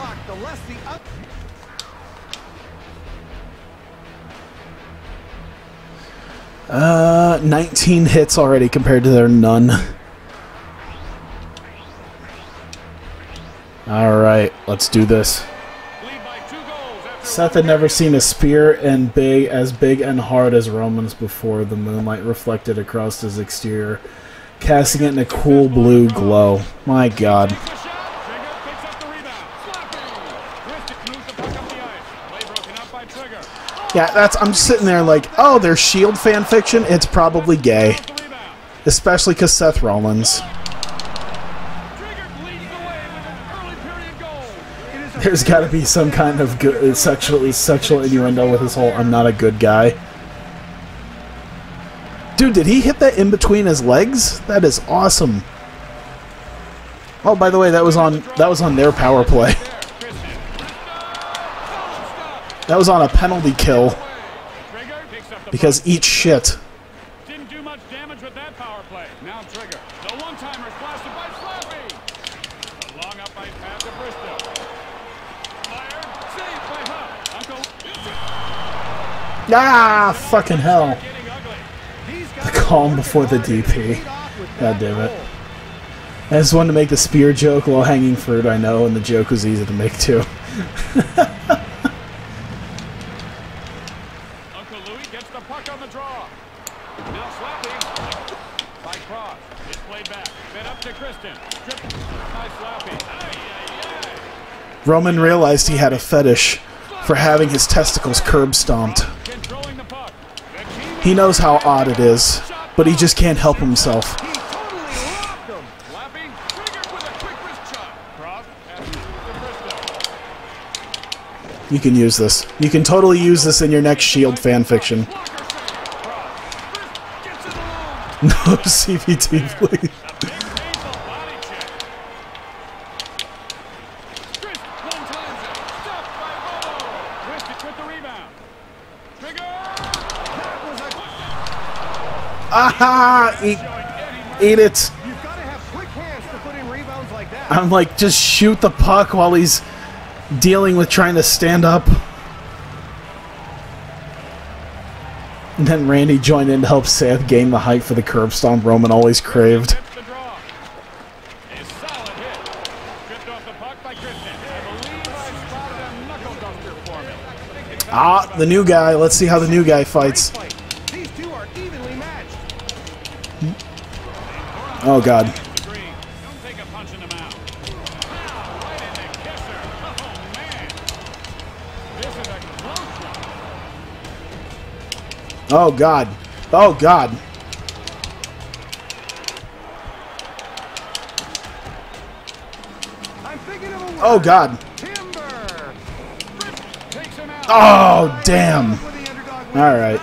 Uh, 19 hits already compared to their none. All right, let's do this. Lead by two goals after Seth had never seen a spear and big as big and hard as Roman's before. The moonlight reflected across his exterior, casting it in a cool blue glow. My God. Yeah, that's. I'm sitting there like, oh, there's Shield fan fiction. It's probably gay, especially because Seth Rollins. There's got to be some kind of good, uh, sexual sexual innuendo with his whole "I'm not a good guy." Dude, did he hit that in between his legs? That is awesome. Oh, by the way, that was on that was on their power play. That was on a penalty kill because eat shit. Didn't do much damage with that power play. Now Trigger. The one-timer blasted by Slappy. A long up ice pass to Bristow. Fire. Saved by Huff. Uncle. Ah, fucking hell! Getting ugly. These The calm before the working hard to DP. lead off with God damn it. I just wanted to make the spear joke, low hanging fruit. I know, and the joke was easy to make too. Uncle Louie gets the puck on the draw. Now Slappy. By Cross. It's played back. Fed up to Kristen. Stripped by Slappy. Ay, ay, ay. Roman realized he had a fetish for having his testicles curb stomped. He knows how odd it is, but he just can't help himself. He totally robbed them. Slappy. Trigger with a quick wrist shot. Cross. Passes to Bristow. You can use this. You can totally use this in your next Shield fan fiction. Blocker save. Cross. Brist gets it alone. No CVT, please. A big painful body check. Brist one times it. Stopped by Bobo. Brist with the rebound. Trigger. That was a Aha! Eat, Showing Eddie eat it. You've got to have quick hands to Eat, rebounds like. I'm like, just shoot the puck while he's dealing with trying to stand up. And then Randy joined in to help Seth gain the height for the curb stomp Roman always craved. The draw. A solid hit. Stripped off the puck by Kristen. I believe I spotted a knuckle duster for me. Ah, the new guy. Let's see how the new guy fights. Oh, one. Oh, God. Oh, God. Oh, God. Oh, damn. All right.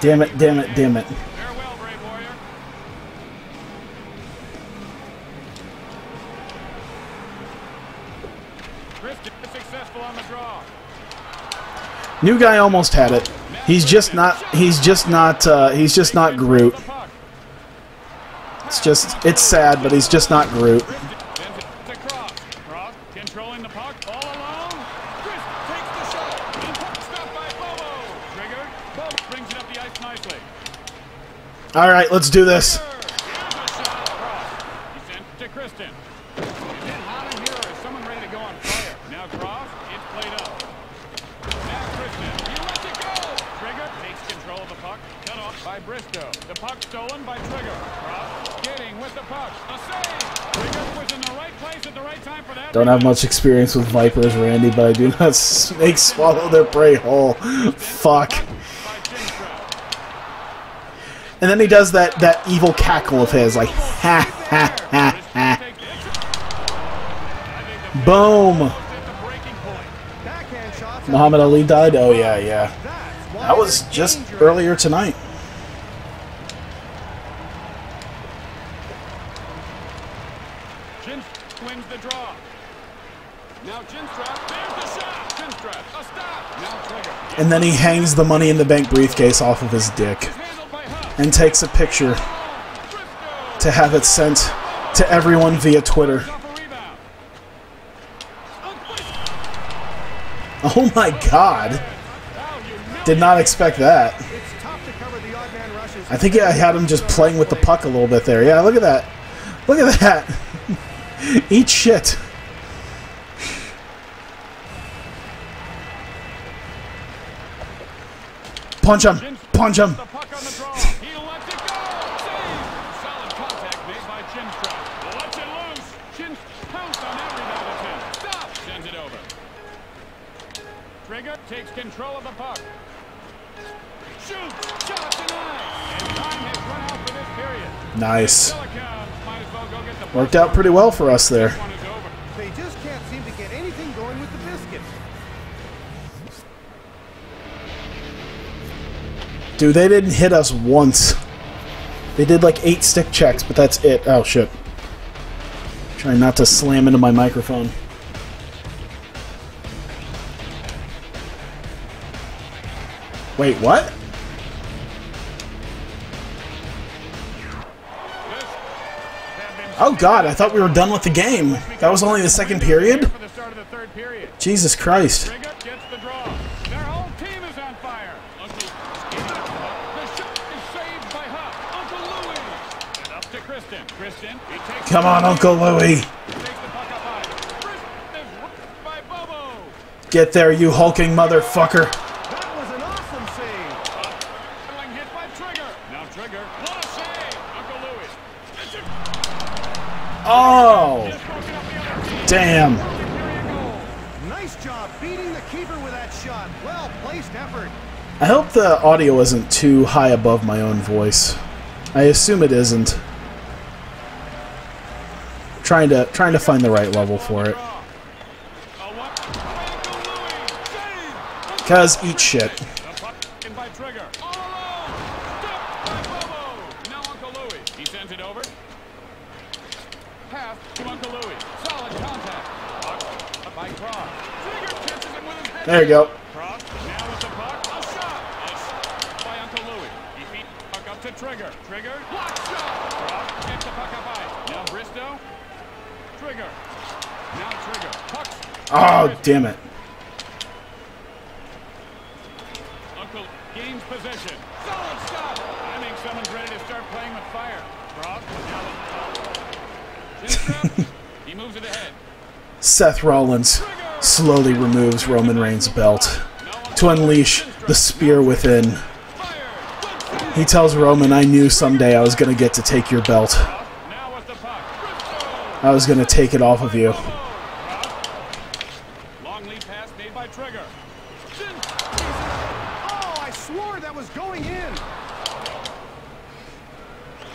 Damn it, damn it, damn it. New guy almost had it. He's just not. He's just not. Uh, he's just not Groot. It's just. It's sad, but he's just not Groot. All right, let's do Cross controlling the puck all alone. Chris takes the shot. And puck stopped by Bobo. Trigger. Bobo brings it up the ice nicely. All right, let's do this. Here's a shot. Cross. He sent to Kristen. Is it hot in here or is someone ready to go on fire? Now Cross. It's played up. Now Kristen. He lets it go. Trigger takes control of the puck. Cut off by Bristow. The puck stolen by Trigger. Cross getting with the puck. A save. Trigger was in the right place at the right time for that. Don't have much experience with Vipers, Randy, but I do not snake swallow their prey whole. Fuck. And then he does that that evil cackle of his, like ha ha ha ha. Boom. Muhammad Ali died. Oh yeah, yeah. That was just earlier tonight. Jin wins the draw. Now Jinstrap. There's the shot. Jinstrap. A stop. Now Trigger. And then he hangs the money in the bank briefcase off of his dick and takes a picture to have it sent to everyone via Twitter. Oh my god. Did not expect that. I think I had him just playing with the puck a little bit there. Yeah, look at that. Look at that. Eat shit. Stop. him. Punch him. Trigger takes control of the puck. Shoots. Shot denied. And time has run out for this period. Nice. Still a count. Might as well go get the puck. Worked out pretty well for us there. Dude, they didn't hit us once. They did like eight stick checks, but that's it. Oh shit. Trying not to slam into my microphone. Wait, what? Oh god, I thought we were done with the game. That was only the second period. Jesus Christ. Trigger gets the draw. Their whole team is on fire. Uncle The shot is saved by Huff. Uncle Louie. And up to Kristen. Kristen. He takes Come on, Uncle Louie. Takes the puck up high. Kristen is ripped by Bobo. Get there, you hulking motherfucker. That was an awesome save. Battling hit by Trigger. Now Trigger. What a. Uncle Louie. Oh, just broken up the other team. damn. Nice job beating the keeper with that shot. Well placed effort. I hope the audio isn't too high above my own voice. I assume it isn't. Trying to trying to find the right level for it. Cuz eat shit. The puck taken by Trigger. All alone. Stopped by Bobo. Now Uncle Louie. He sends it over. Pass to Uncle Louie. Solid contact. Puck by Cross. Trigger catches it with his head. There you go. Cross. Now with the puck. A shot. A shot by Uncle Louie. He feet puck up to Trigger. Trigger. Block shot. Cross gets the puck up high. Now Bristow. Trigger. Now Trigger. Pucks. Oh, damn it. Uncle gains possession. Solid stop. I think someone's ready to start playing with fire. Cross. He moves it ahead. Seth Rollins slowly removes Roman Reigns' belt to unleash the spear within. He tells Roman, I knew someday I was going to get to take your belt. Now with the puck. Bristow. I was going to take it off of you.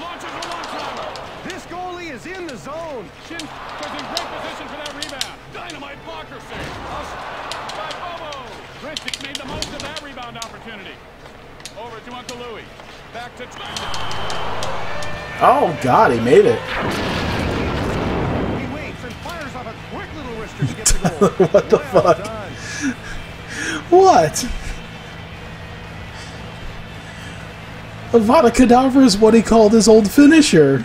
Launches a one-timer. This goalie is in the zone. Shin was in great position for that rebound. Dynamite blocker save. Us by Bobo. Kristen made the most of that rebound opportunity. Over to Uncle Louie. Back to Oh god, he made it. He waits and fires off a quick little wrister to get the goal. What the well fuck? Done. What? Avada Kedavra is what he called his old finisher.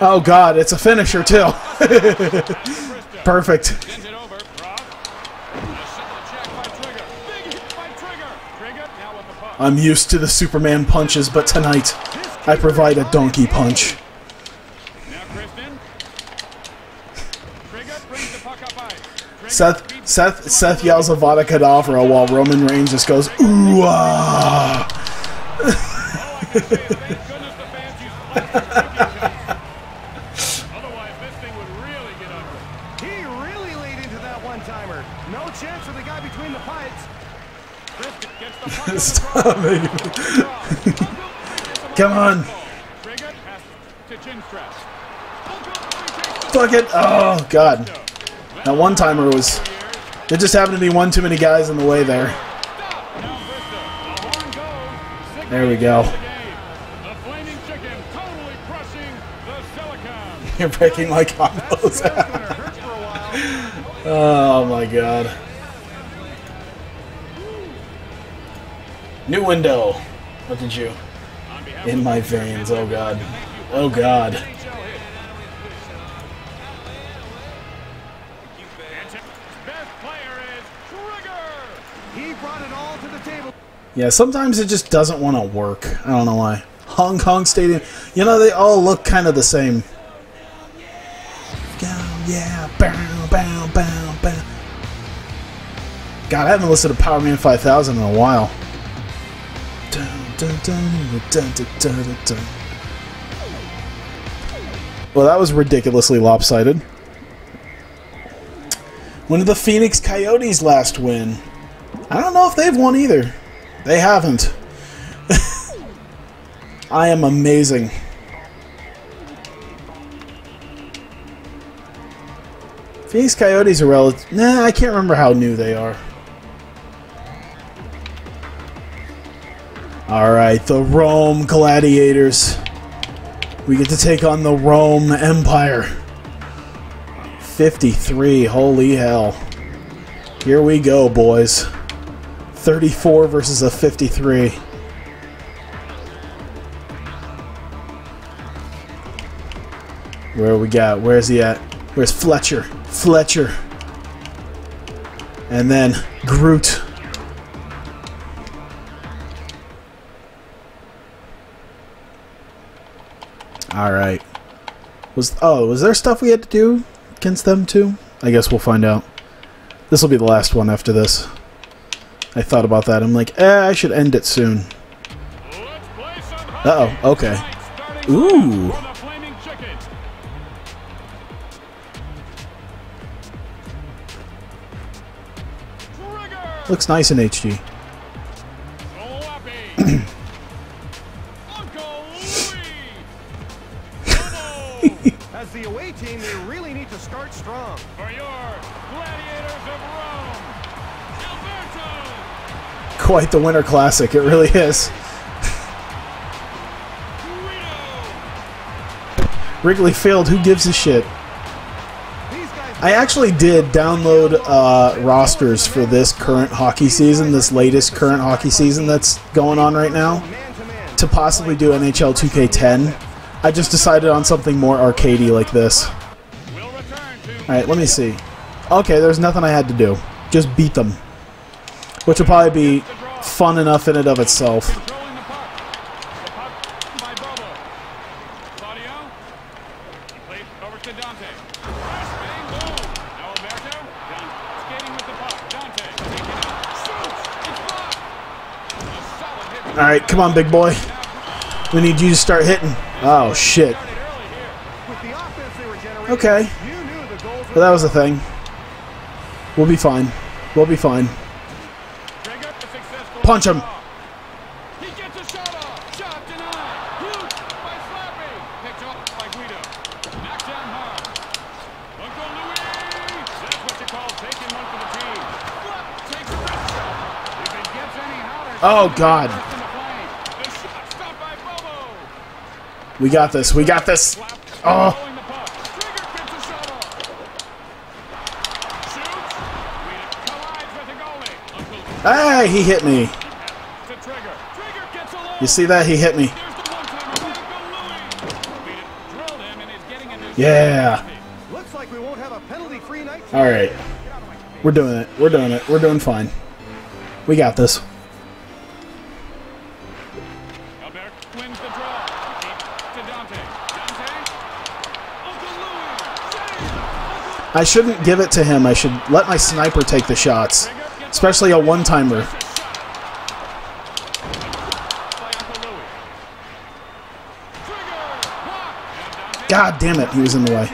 Oh god, it's a finisher too. Perfect. I'm used to the Superman punches, but tonight I provide a donkey punch. Seth Seth Seth yells Avada Kedavra while Roman Reigns just goes ooh ah. Otherwise, this thing would really get ugly. He really laid into that one-timer. No chance for the guy between the pipes. Stop it. Come on. Fuck it. Oh god. That one timer was there just happened to be one too many guys in the way there. There we go. You're breaking my combos. oh my god. New window. Look at you. In my veins, oh God. Oh God. Yeah, sometimes it just doesn't want to work. I don't know why. Hong Kong Stadium. You know, they all look kind of the same. Yeah. Bow, bow, bow, bow. God, I haven't listened to Powerman 5000 in a while. Well, that was ridiculously lopsided. When did the Phoenix Coyotes last win? I don't know if they've won either. They haven't. I am amazing. Phoenix Coyotes are relative. Nah, I can't remember how new they are. Alright, the Rome Gladiators. We get to take on the Rome Empire. 53, holy hell. Here we go, boys. 34 versus a 53. Where we got? Where's he at? Where's Fletcher? Fletcher. And then Groot. All right. Was oh, was there stuff we had to do against them too? I guess we'll find out. This will be the last one after this. I thought about that. I'm like, eh, I should end it soon. Some Uh-oh, okay. Ooh. Looks nice in HD. Slappy. Uncle Louie. Bobo. As the away team, they really need to start strong. For your Gladiators of Rome. Alberto. Quite the Winter Classic, it really is. Wrigley Field, who gives a shit? I actually did download uh, rosters for this current hockey season, this latest current hockey season that's going on right now, to possibly do NHL 2K10. I just decided on something more arcadey like this. Alright, let me see. Okay, there's nothing I had to do. Just beat them. Which will probably be fun enough in and of itself. controlling the puck. The puck by Bobo. Claudio. He plays over to Dante. Crash bang boom. Now Alberto. Down skating with the puck. Dante taking it. Shoots. It's blocked. A solid hit. Alright, come on, big boy. We need you to start hitting. Oh, shit. Okay. But that was the thing. We'll be fine. We'll be fine. Punch him. Oh, God. Burst in the flame. The shot stopped by Bobo. We got this. We got this. Oh. Throwing the puck. Trigger gets a shot off. Shoots. Guido collides with the goalie. Uncle Hey, he hit me. You see that? He hit me. Yeah. All right. We're doing it. We're doing it. We're doing fine. We got this. I shouldn't give it to him. I should let my sniper take the shots, especially a one-timer. God damn it, he was in the way.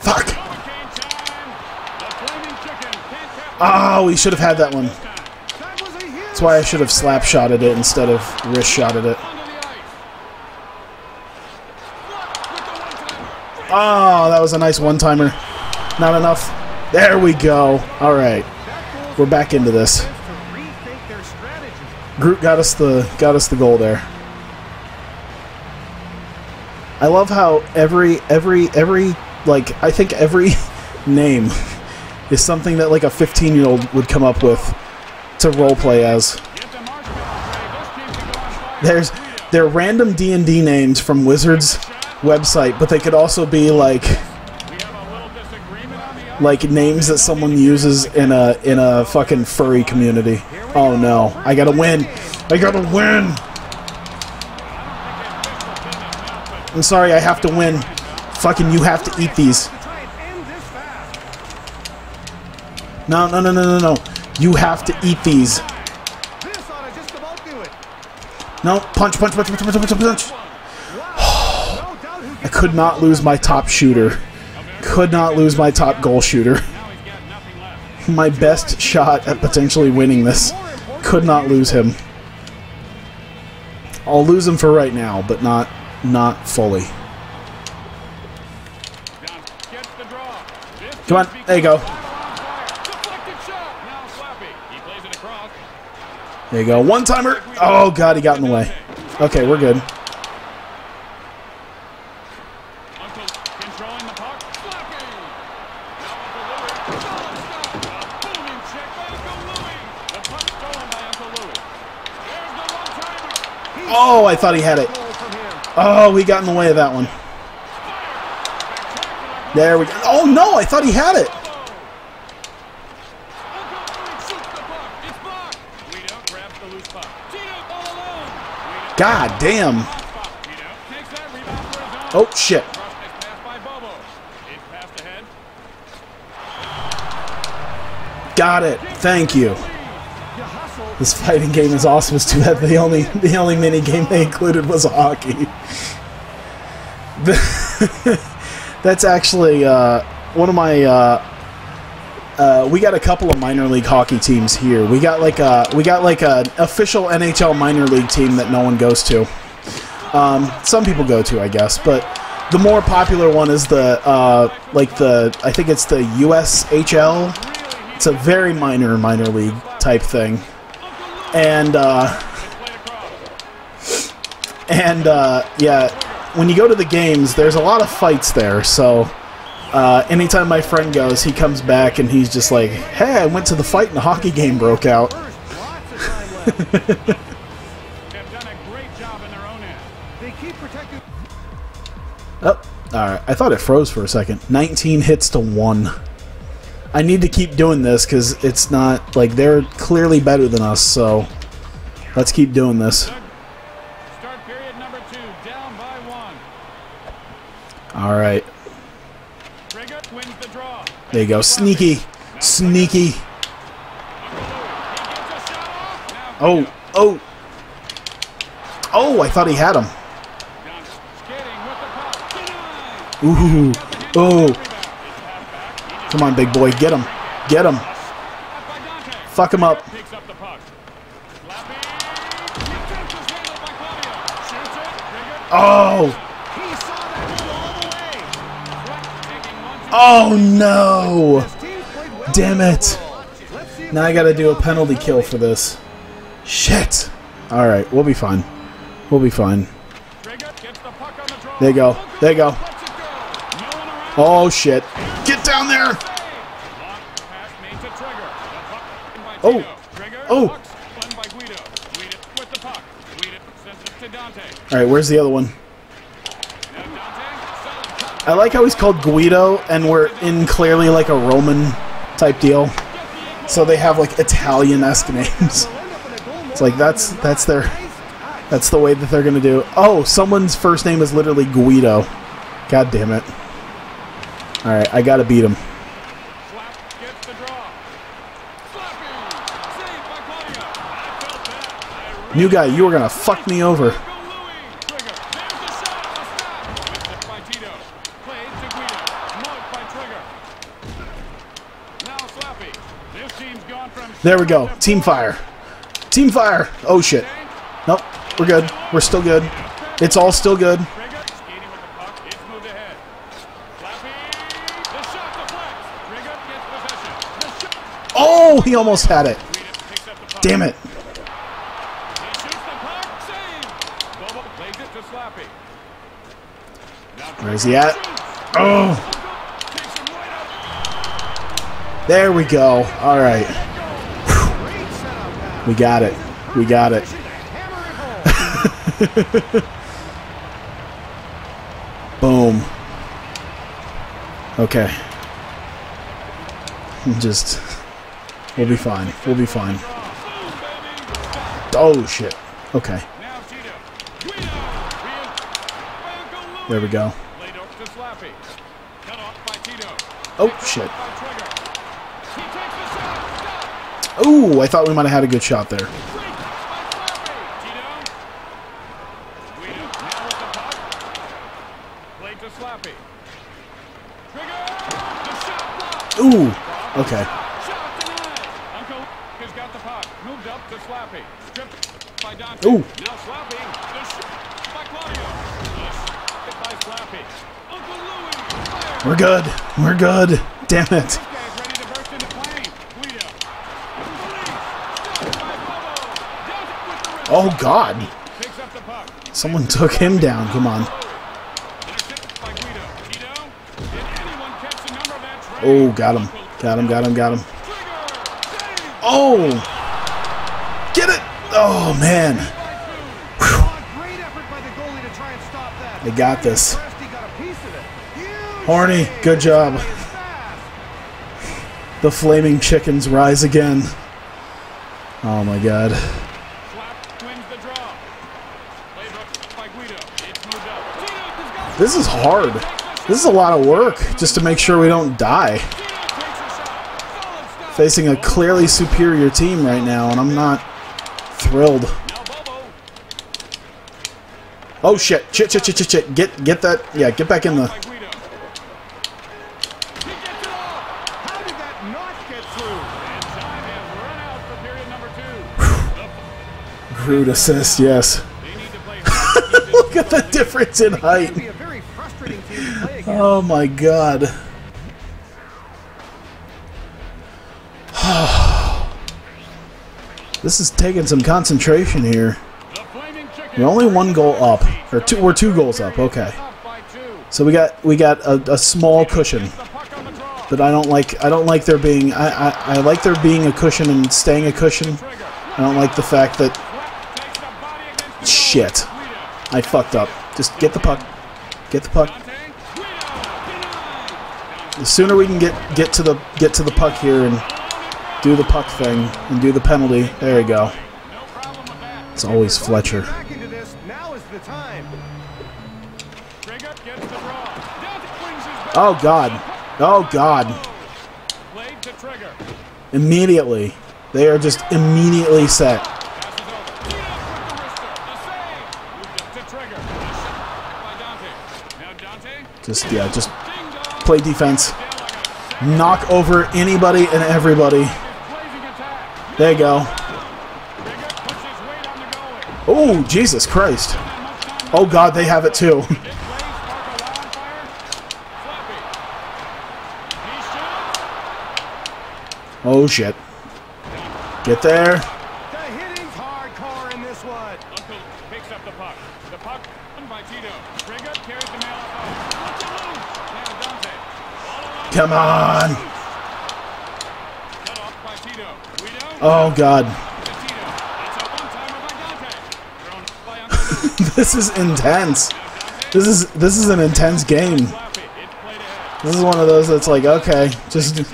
Fuck. Oh, we should have had that one. That's why I should have slap shotted it instead of wrist shotted it. Onto the ice. Block with the one-timer. Oh, that was a nice one-timer. Not enough. There we go. All right. We're back into this. Groot got us the got us the goal there. I love how every every every like I think every name is something that like a 15 year old would come up with to roleplay as. There's they're random D and D names from Wizards website, but they could also be like like names that someone uses in a in a fucking furry community. Oh no, I gotta win! I gotta win! I'm sorry, I have to win. Fucking, you have to eat these. No, no, no, no, no, no. You have to eat these. No, punch, punch, punch, punch, punch, punch, punch. Wow. no doubt who I could not lose my top shooter. Could not lose my top goal shooter. My best shot at potentially winning this. Could not lose him. I'll lose him for right now, but not not fully. Come on, there you go. There you go. One timer. Oh god, he got in the way. Okay, we're good. Uncle controlling the puck. Slappy. Now Uncle Louis. Solid stop. A booming check by Uncle Louis. The puck stolen by Uncle Louis. There's the one-timer. Oh, I thought he had it. Oh, we got in the way of that one. There we go. Oh no, I thought he had it. God damn. Oh shit. Got it. Thank you. This fighting game is awesome. It's too bad the only the only mini game they included was hockey. That's actually uh, one of my. Uh, uh, we got a couple of minor league hockey teams here. We got like a we got like an official NHL minor league team that no one goes to. Um, some people go to, I guess, but the more popular one is the uh, like the I think it's the USHL. It's a very minor minor league type thing, and uh, and uh, yeah, when you go to the games, there's a lot of fights there. So uh, anytime my friend goes, he comes back and he's just like, "Hey, I went to the fight and the hockey game broke out." First, lots of time left. Have done a great job in their own end. they keep protecting. Oh, all right. I thought it froze for a second. 19 hits to one. I need to keep doing this because it's not like they're clearly better than us. So let's keep doing this. Start period number two, down by one. All right. Wins the draw. There you go. Sneaky, sneaky. Uncle Louis, he gets a shot off. Now Oh, oh, oh! I thought he had him. John skating with the puck. Denied. Ooh, oh! Rebound. It's passed back. He just Come on, big boy, get him. Get him. Fuck him up. Oh. Oh no. Damn it. Now I gotta do a penalty kill for this. Shit. Alright, we'll be fine. We'll be fine. There you go. There you go. Oh shit. Get down there! Long pass made to Trigger. The puck by Oh. Oh. Puck's won by Guido. Guido with the puck. Guido sends it to Dante. Alright, where's the other one? Now Dante. Solid cut. I like how he's called Guido and we're in clearly like a Roman type deal. So they have like Italian esque names. It's like that's that's their that's the way that they're gonna do. Oh, someone's first name is literally Guido. God damn it. Beat him. By Claudio. I felt that. I really New guy, you were gonna fuck me over. To There we go. Team fire. Team fire. Oh shit. Nope. We're good. We're still good. It's all still good. Trigger skating with the puck. It's moved ahead. Slappy. The shot deflects. Trigger gets possession. The shot. Oh, he almost had it. Damn it. Where is he at? Oh, there we go. All right. We got it. We got it. Boom. Okay. Just. We'll be fine. We'll be fine. Oh, shit. Okay. There we go. Oh, shit. Ooh, I thought we might have had a good shot there. Great pass Shot by Bobo. Dante with the wrist. Oh, God. Picks up the puck. Someone took him down. Come on. Intercepted by Guido. Tito. Did anyone catch the number of that train? Oh, got him. Got him, got him, got him. Oh! Get it! Oh, man. Oh, great effort by the goalie to try and man. They got this. Horny, good job. The flaming chickens rise again. Oh, my God. This is hard. This is a lot of work just to make sure we don't die. Facing a clearly superior team right now, and I'm not thrilled. Oh shit! Shit! Shit! Shit! Shit! shit. Get get that! Yeah, get back in the. By Guido. He gets it off. How did that not get through? And time has run out for period number two. Crude assist, yes. They need to play. Look at the difference in height. be a very frustrating team to play against. Oh my god. This is taking some concentration here. We're only one goal up, or two. We're two goals up. Okay, so we got we got a, a small cushion, but I don't like I don't like there being I, I I like there being a cushion and staying a cushion. I don't like the fact that shit. I fucked up. Just get the puck. Get the puck. The sooner we can get get to the get to the puck here and do the puck thing and do the penalty. There you go. It's always Fletcher. Oh god. Oh god. Immediately. They are just immediately set. Just yeah, just play defense. Knock over anybody and everybody. There you go. Oh, Jesus Christ. Oh, God, they have it too. Oh, shit. Get there. Come on. Cut off by Tito. Guido. Oh, God. To Tito. That's a one-timer by Dante. Thrown by Uncle God. This is intense. This is this is an intense game. Flappy. It's played ahead. This is one of those that's like, okay, just Tito. A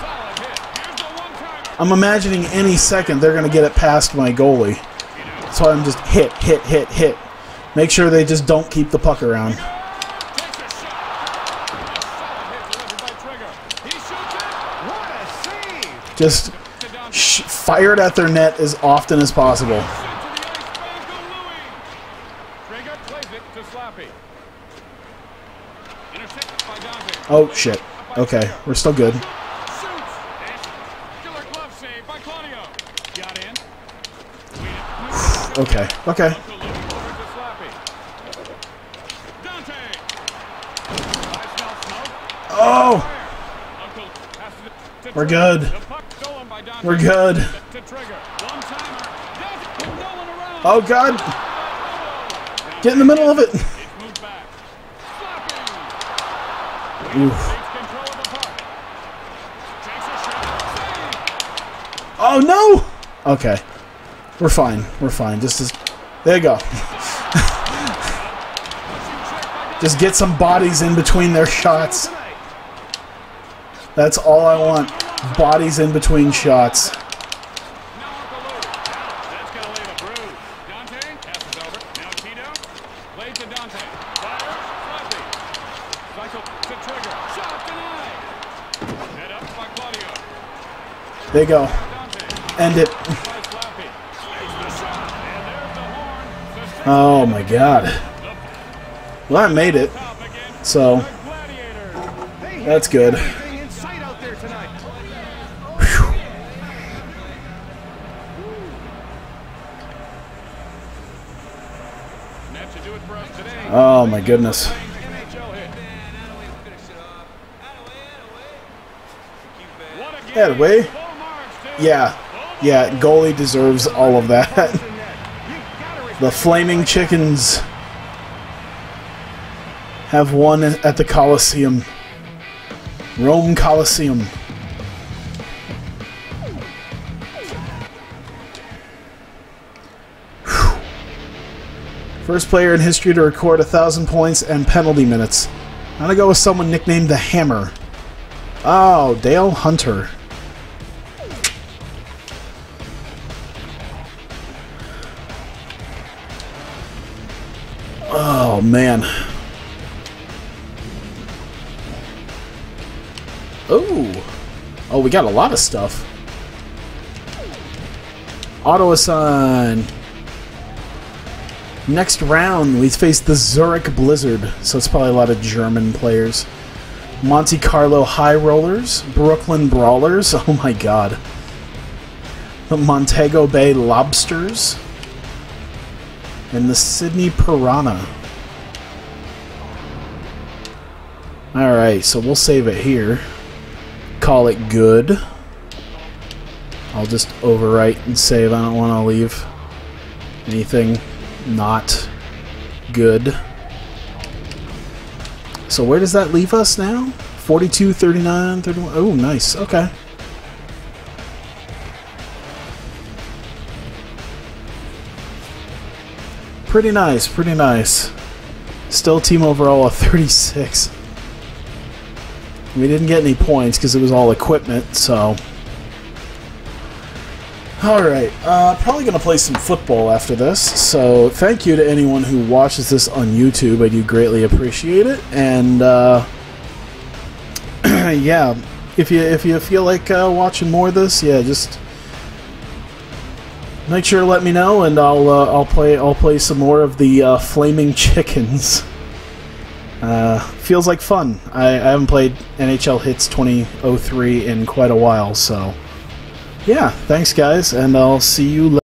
solid hit. Here's the one-timer. I'm imagining any second they're gonna get it past my goalie. So I'm just hit, hit, hit, hit. Make sure they just don't keep the puck around. Takes a shot. A solid hit delivered by Trigger. He shoots it. What a save! Just To Dante. sh- fire at their net as often as possible. Oh shit. Okay, we're still good. Okay, okay. Oh, We're good. The puck stolen by Dante. We're good. Oh god, get in the middle of it. Oof. Oh no. Okay, we're fine. We're fine. Just as there you go. Just get some bodies in between their shots. That's all I want. Bodies in between shots. You go. End it. Oh my god. Well, I made it. So They That's good. My goodness. That way. Yeah. Yeah, goalie deserves all of that. The Flaming Chickens have won at the Coliseum. Rome Coliseum. First player in history to record a thousand points and penalty minutes. I'm gonna go with someone nicknamed the Hammer. Oh, Dale Hunter. Oh man. Oh. Oh, we got a lot of stuff. Auto assign. Next round, we face the Zurich Blizzard, so it's probably a lot of German players. Monte Carlo High Rollers, Brooklyn Brawlers, oh my god. The Montego Bay Lobsters, and the Sydney Piranha. Alright, so we'll save it here. Call it good. I'll just overwrite and save. I don't want to leave anything not good. So where does that leave us now? 42, 39, 31. Oh, nice. Okay. Pretty nice, pretty nice. Still team overall of 36. We didn't get any points because it was all equipment, so. Alright, uh, probably going to play some football after this, so thank you to anyone who watches this on YouTube. I do greatly appreciate it, and, uh, yeah, if you if you feel like uh, watching more of this, yeah, just make sure to let me know, and I'll uh, I'll play I'll play some more of the uh, Flaming Chickens. Uh, feels like fun. I, I haven't played NHL Hitz 2003 in quite a while, so yeah, thanks guys, and I'll see you later.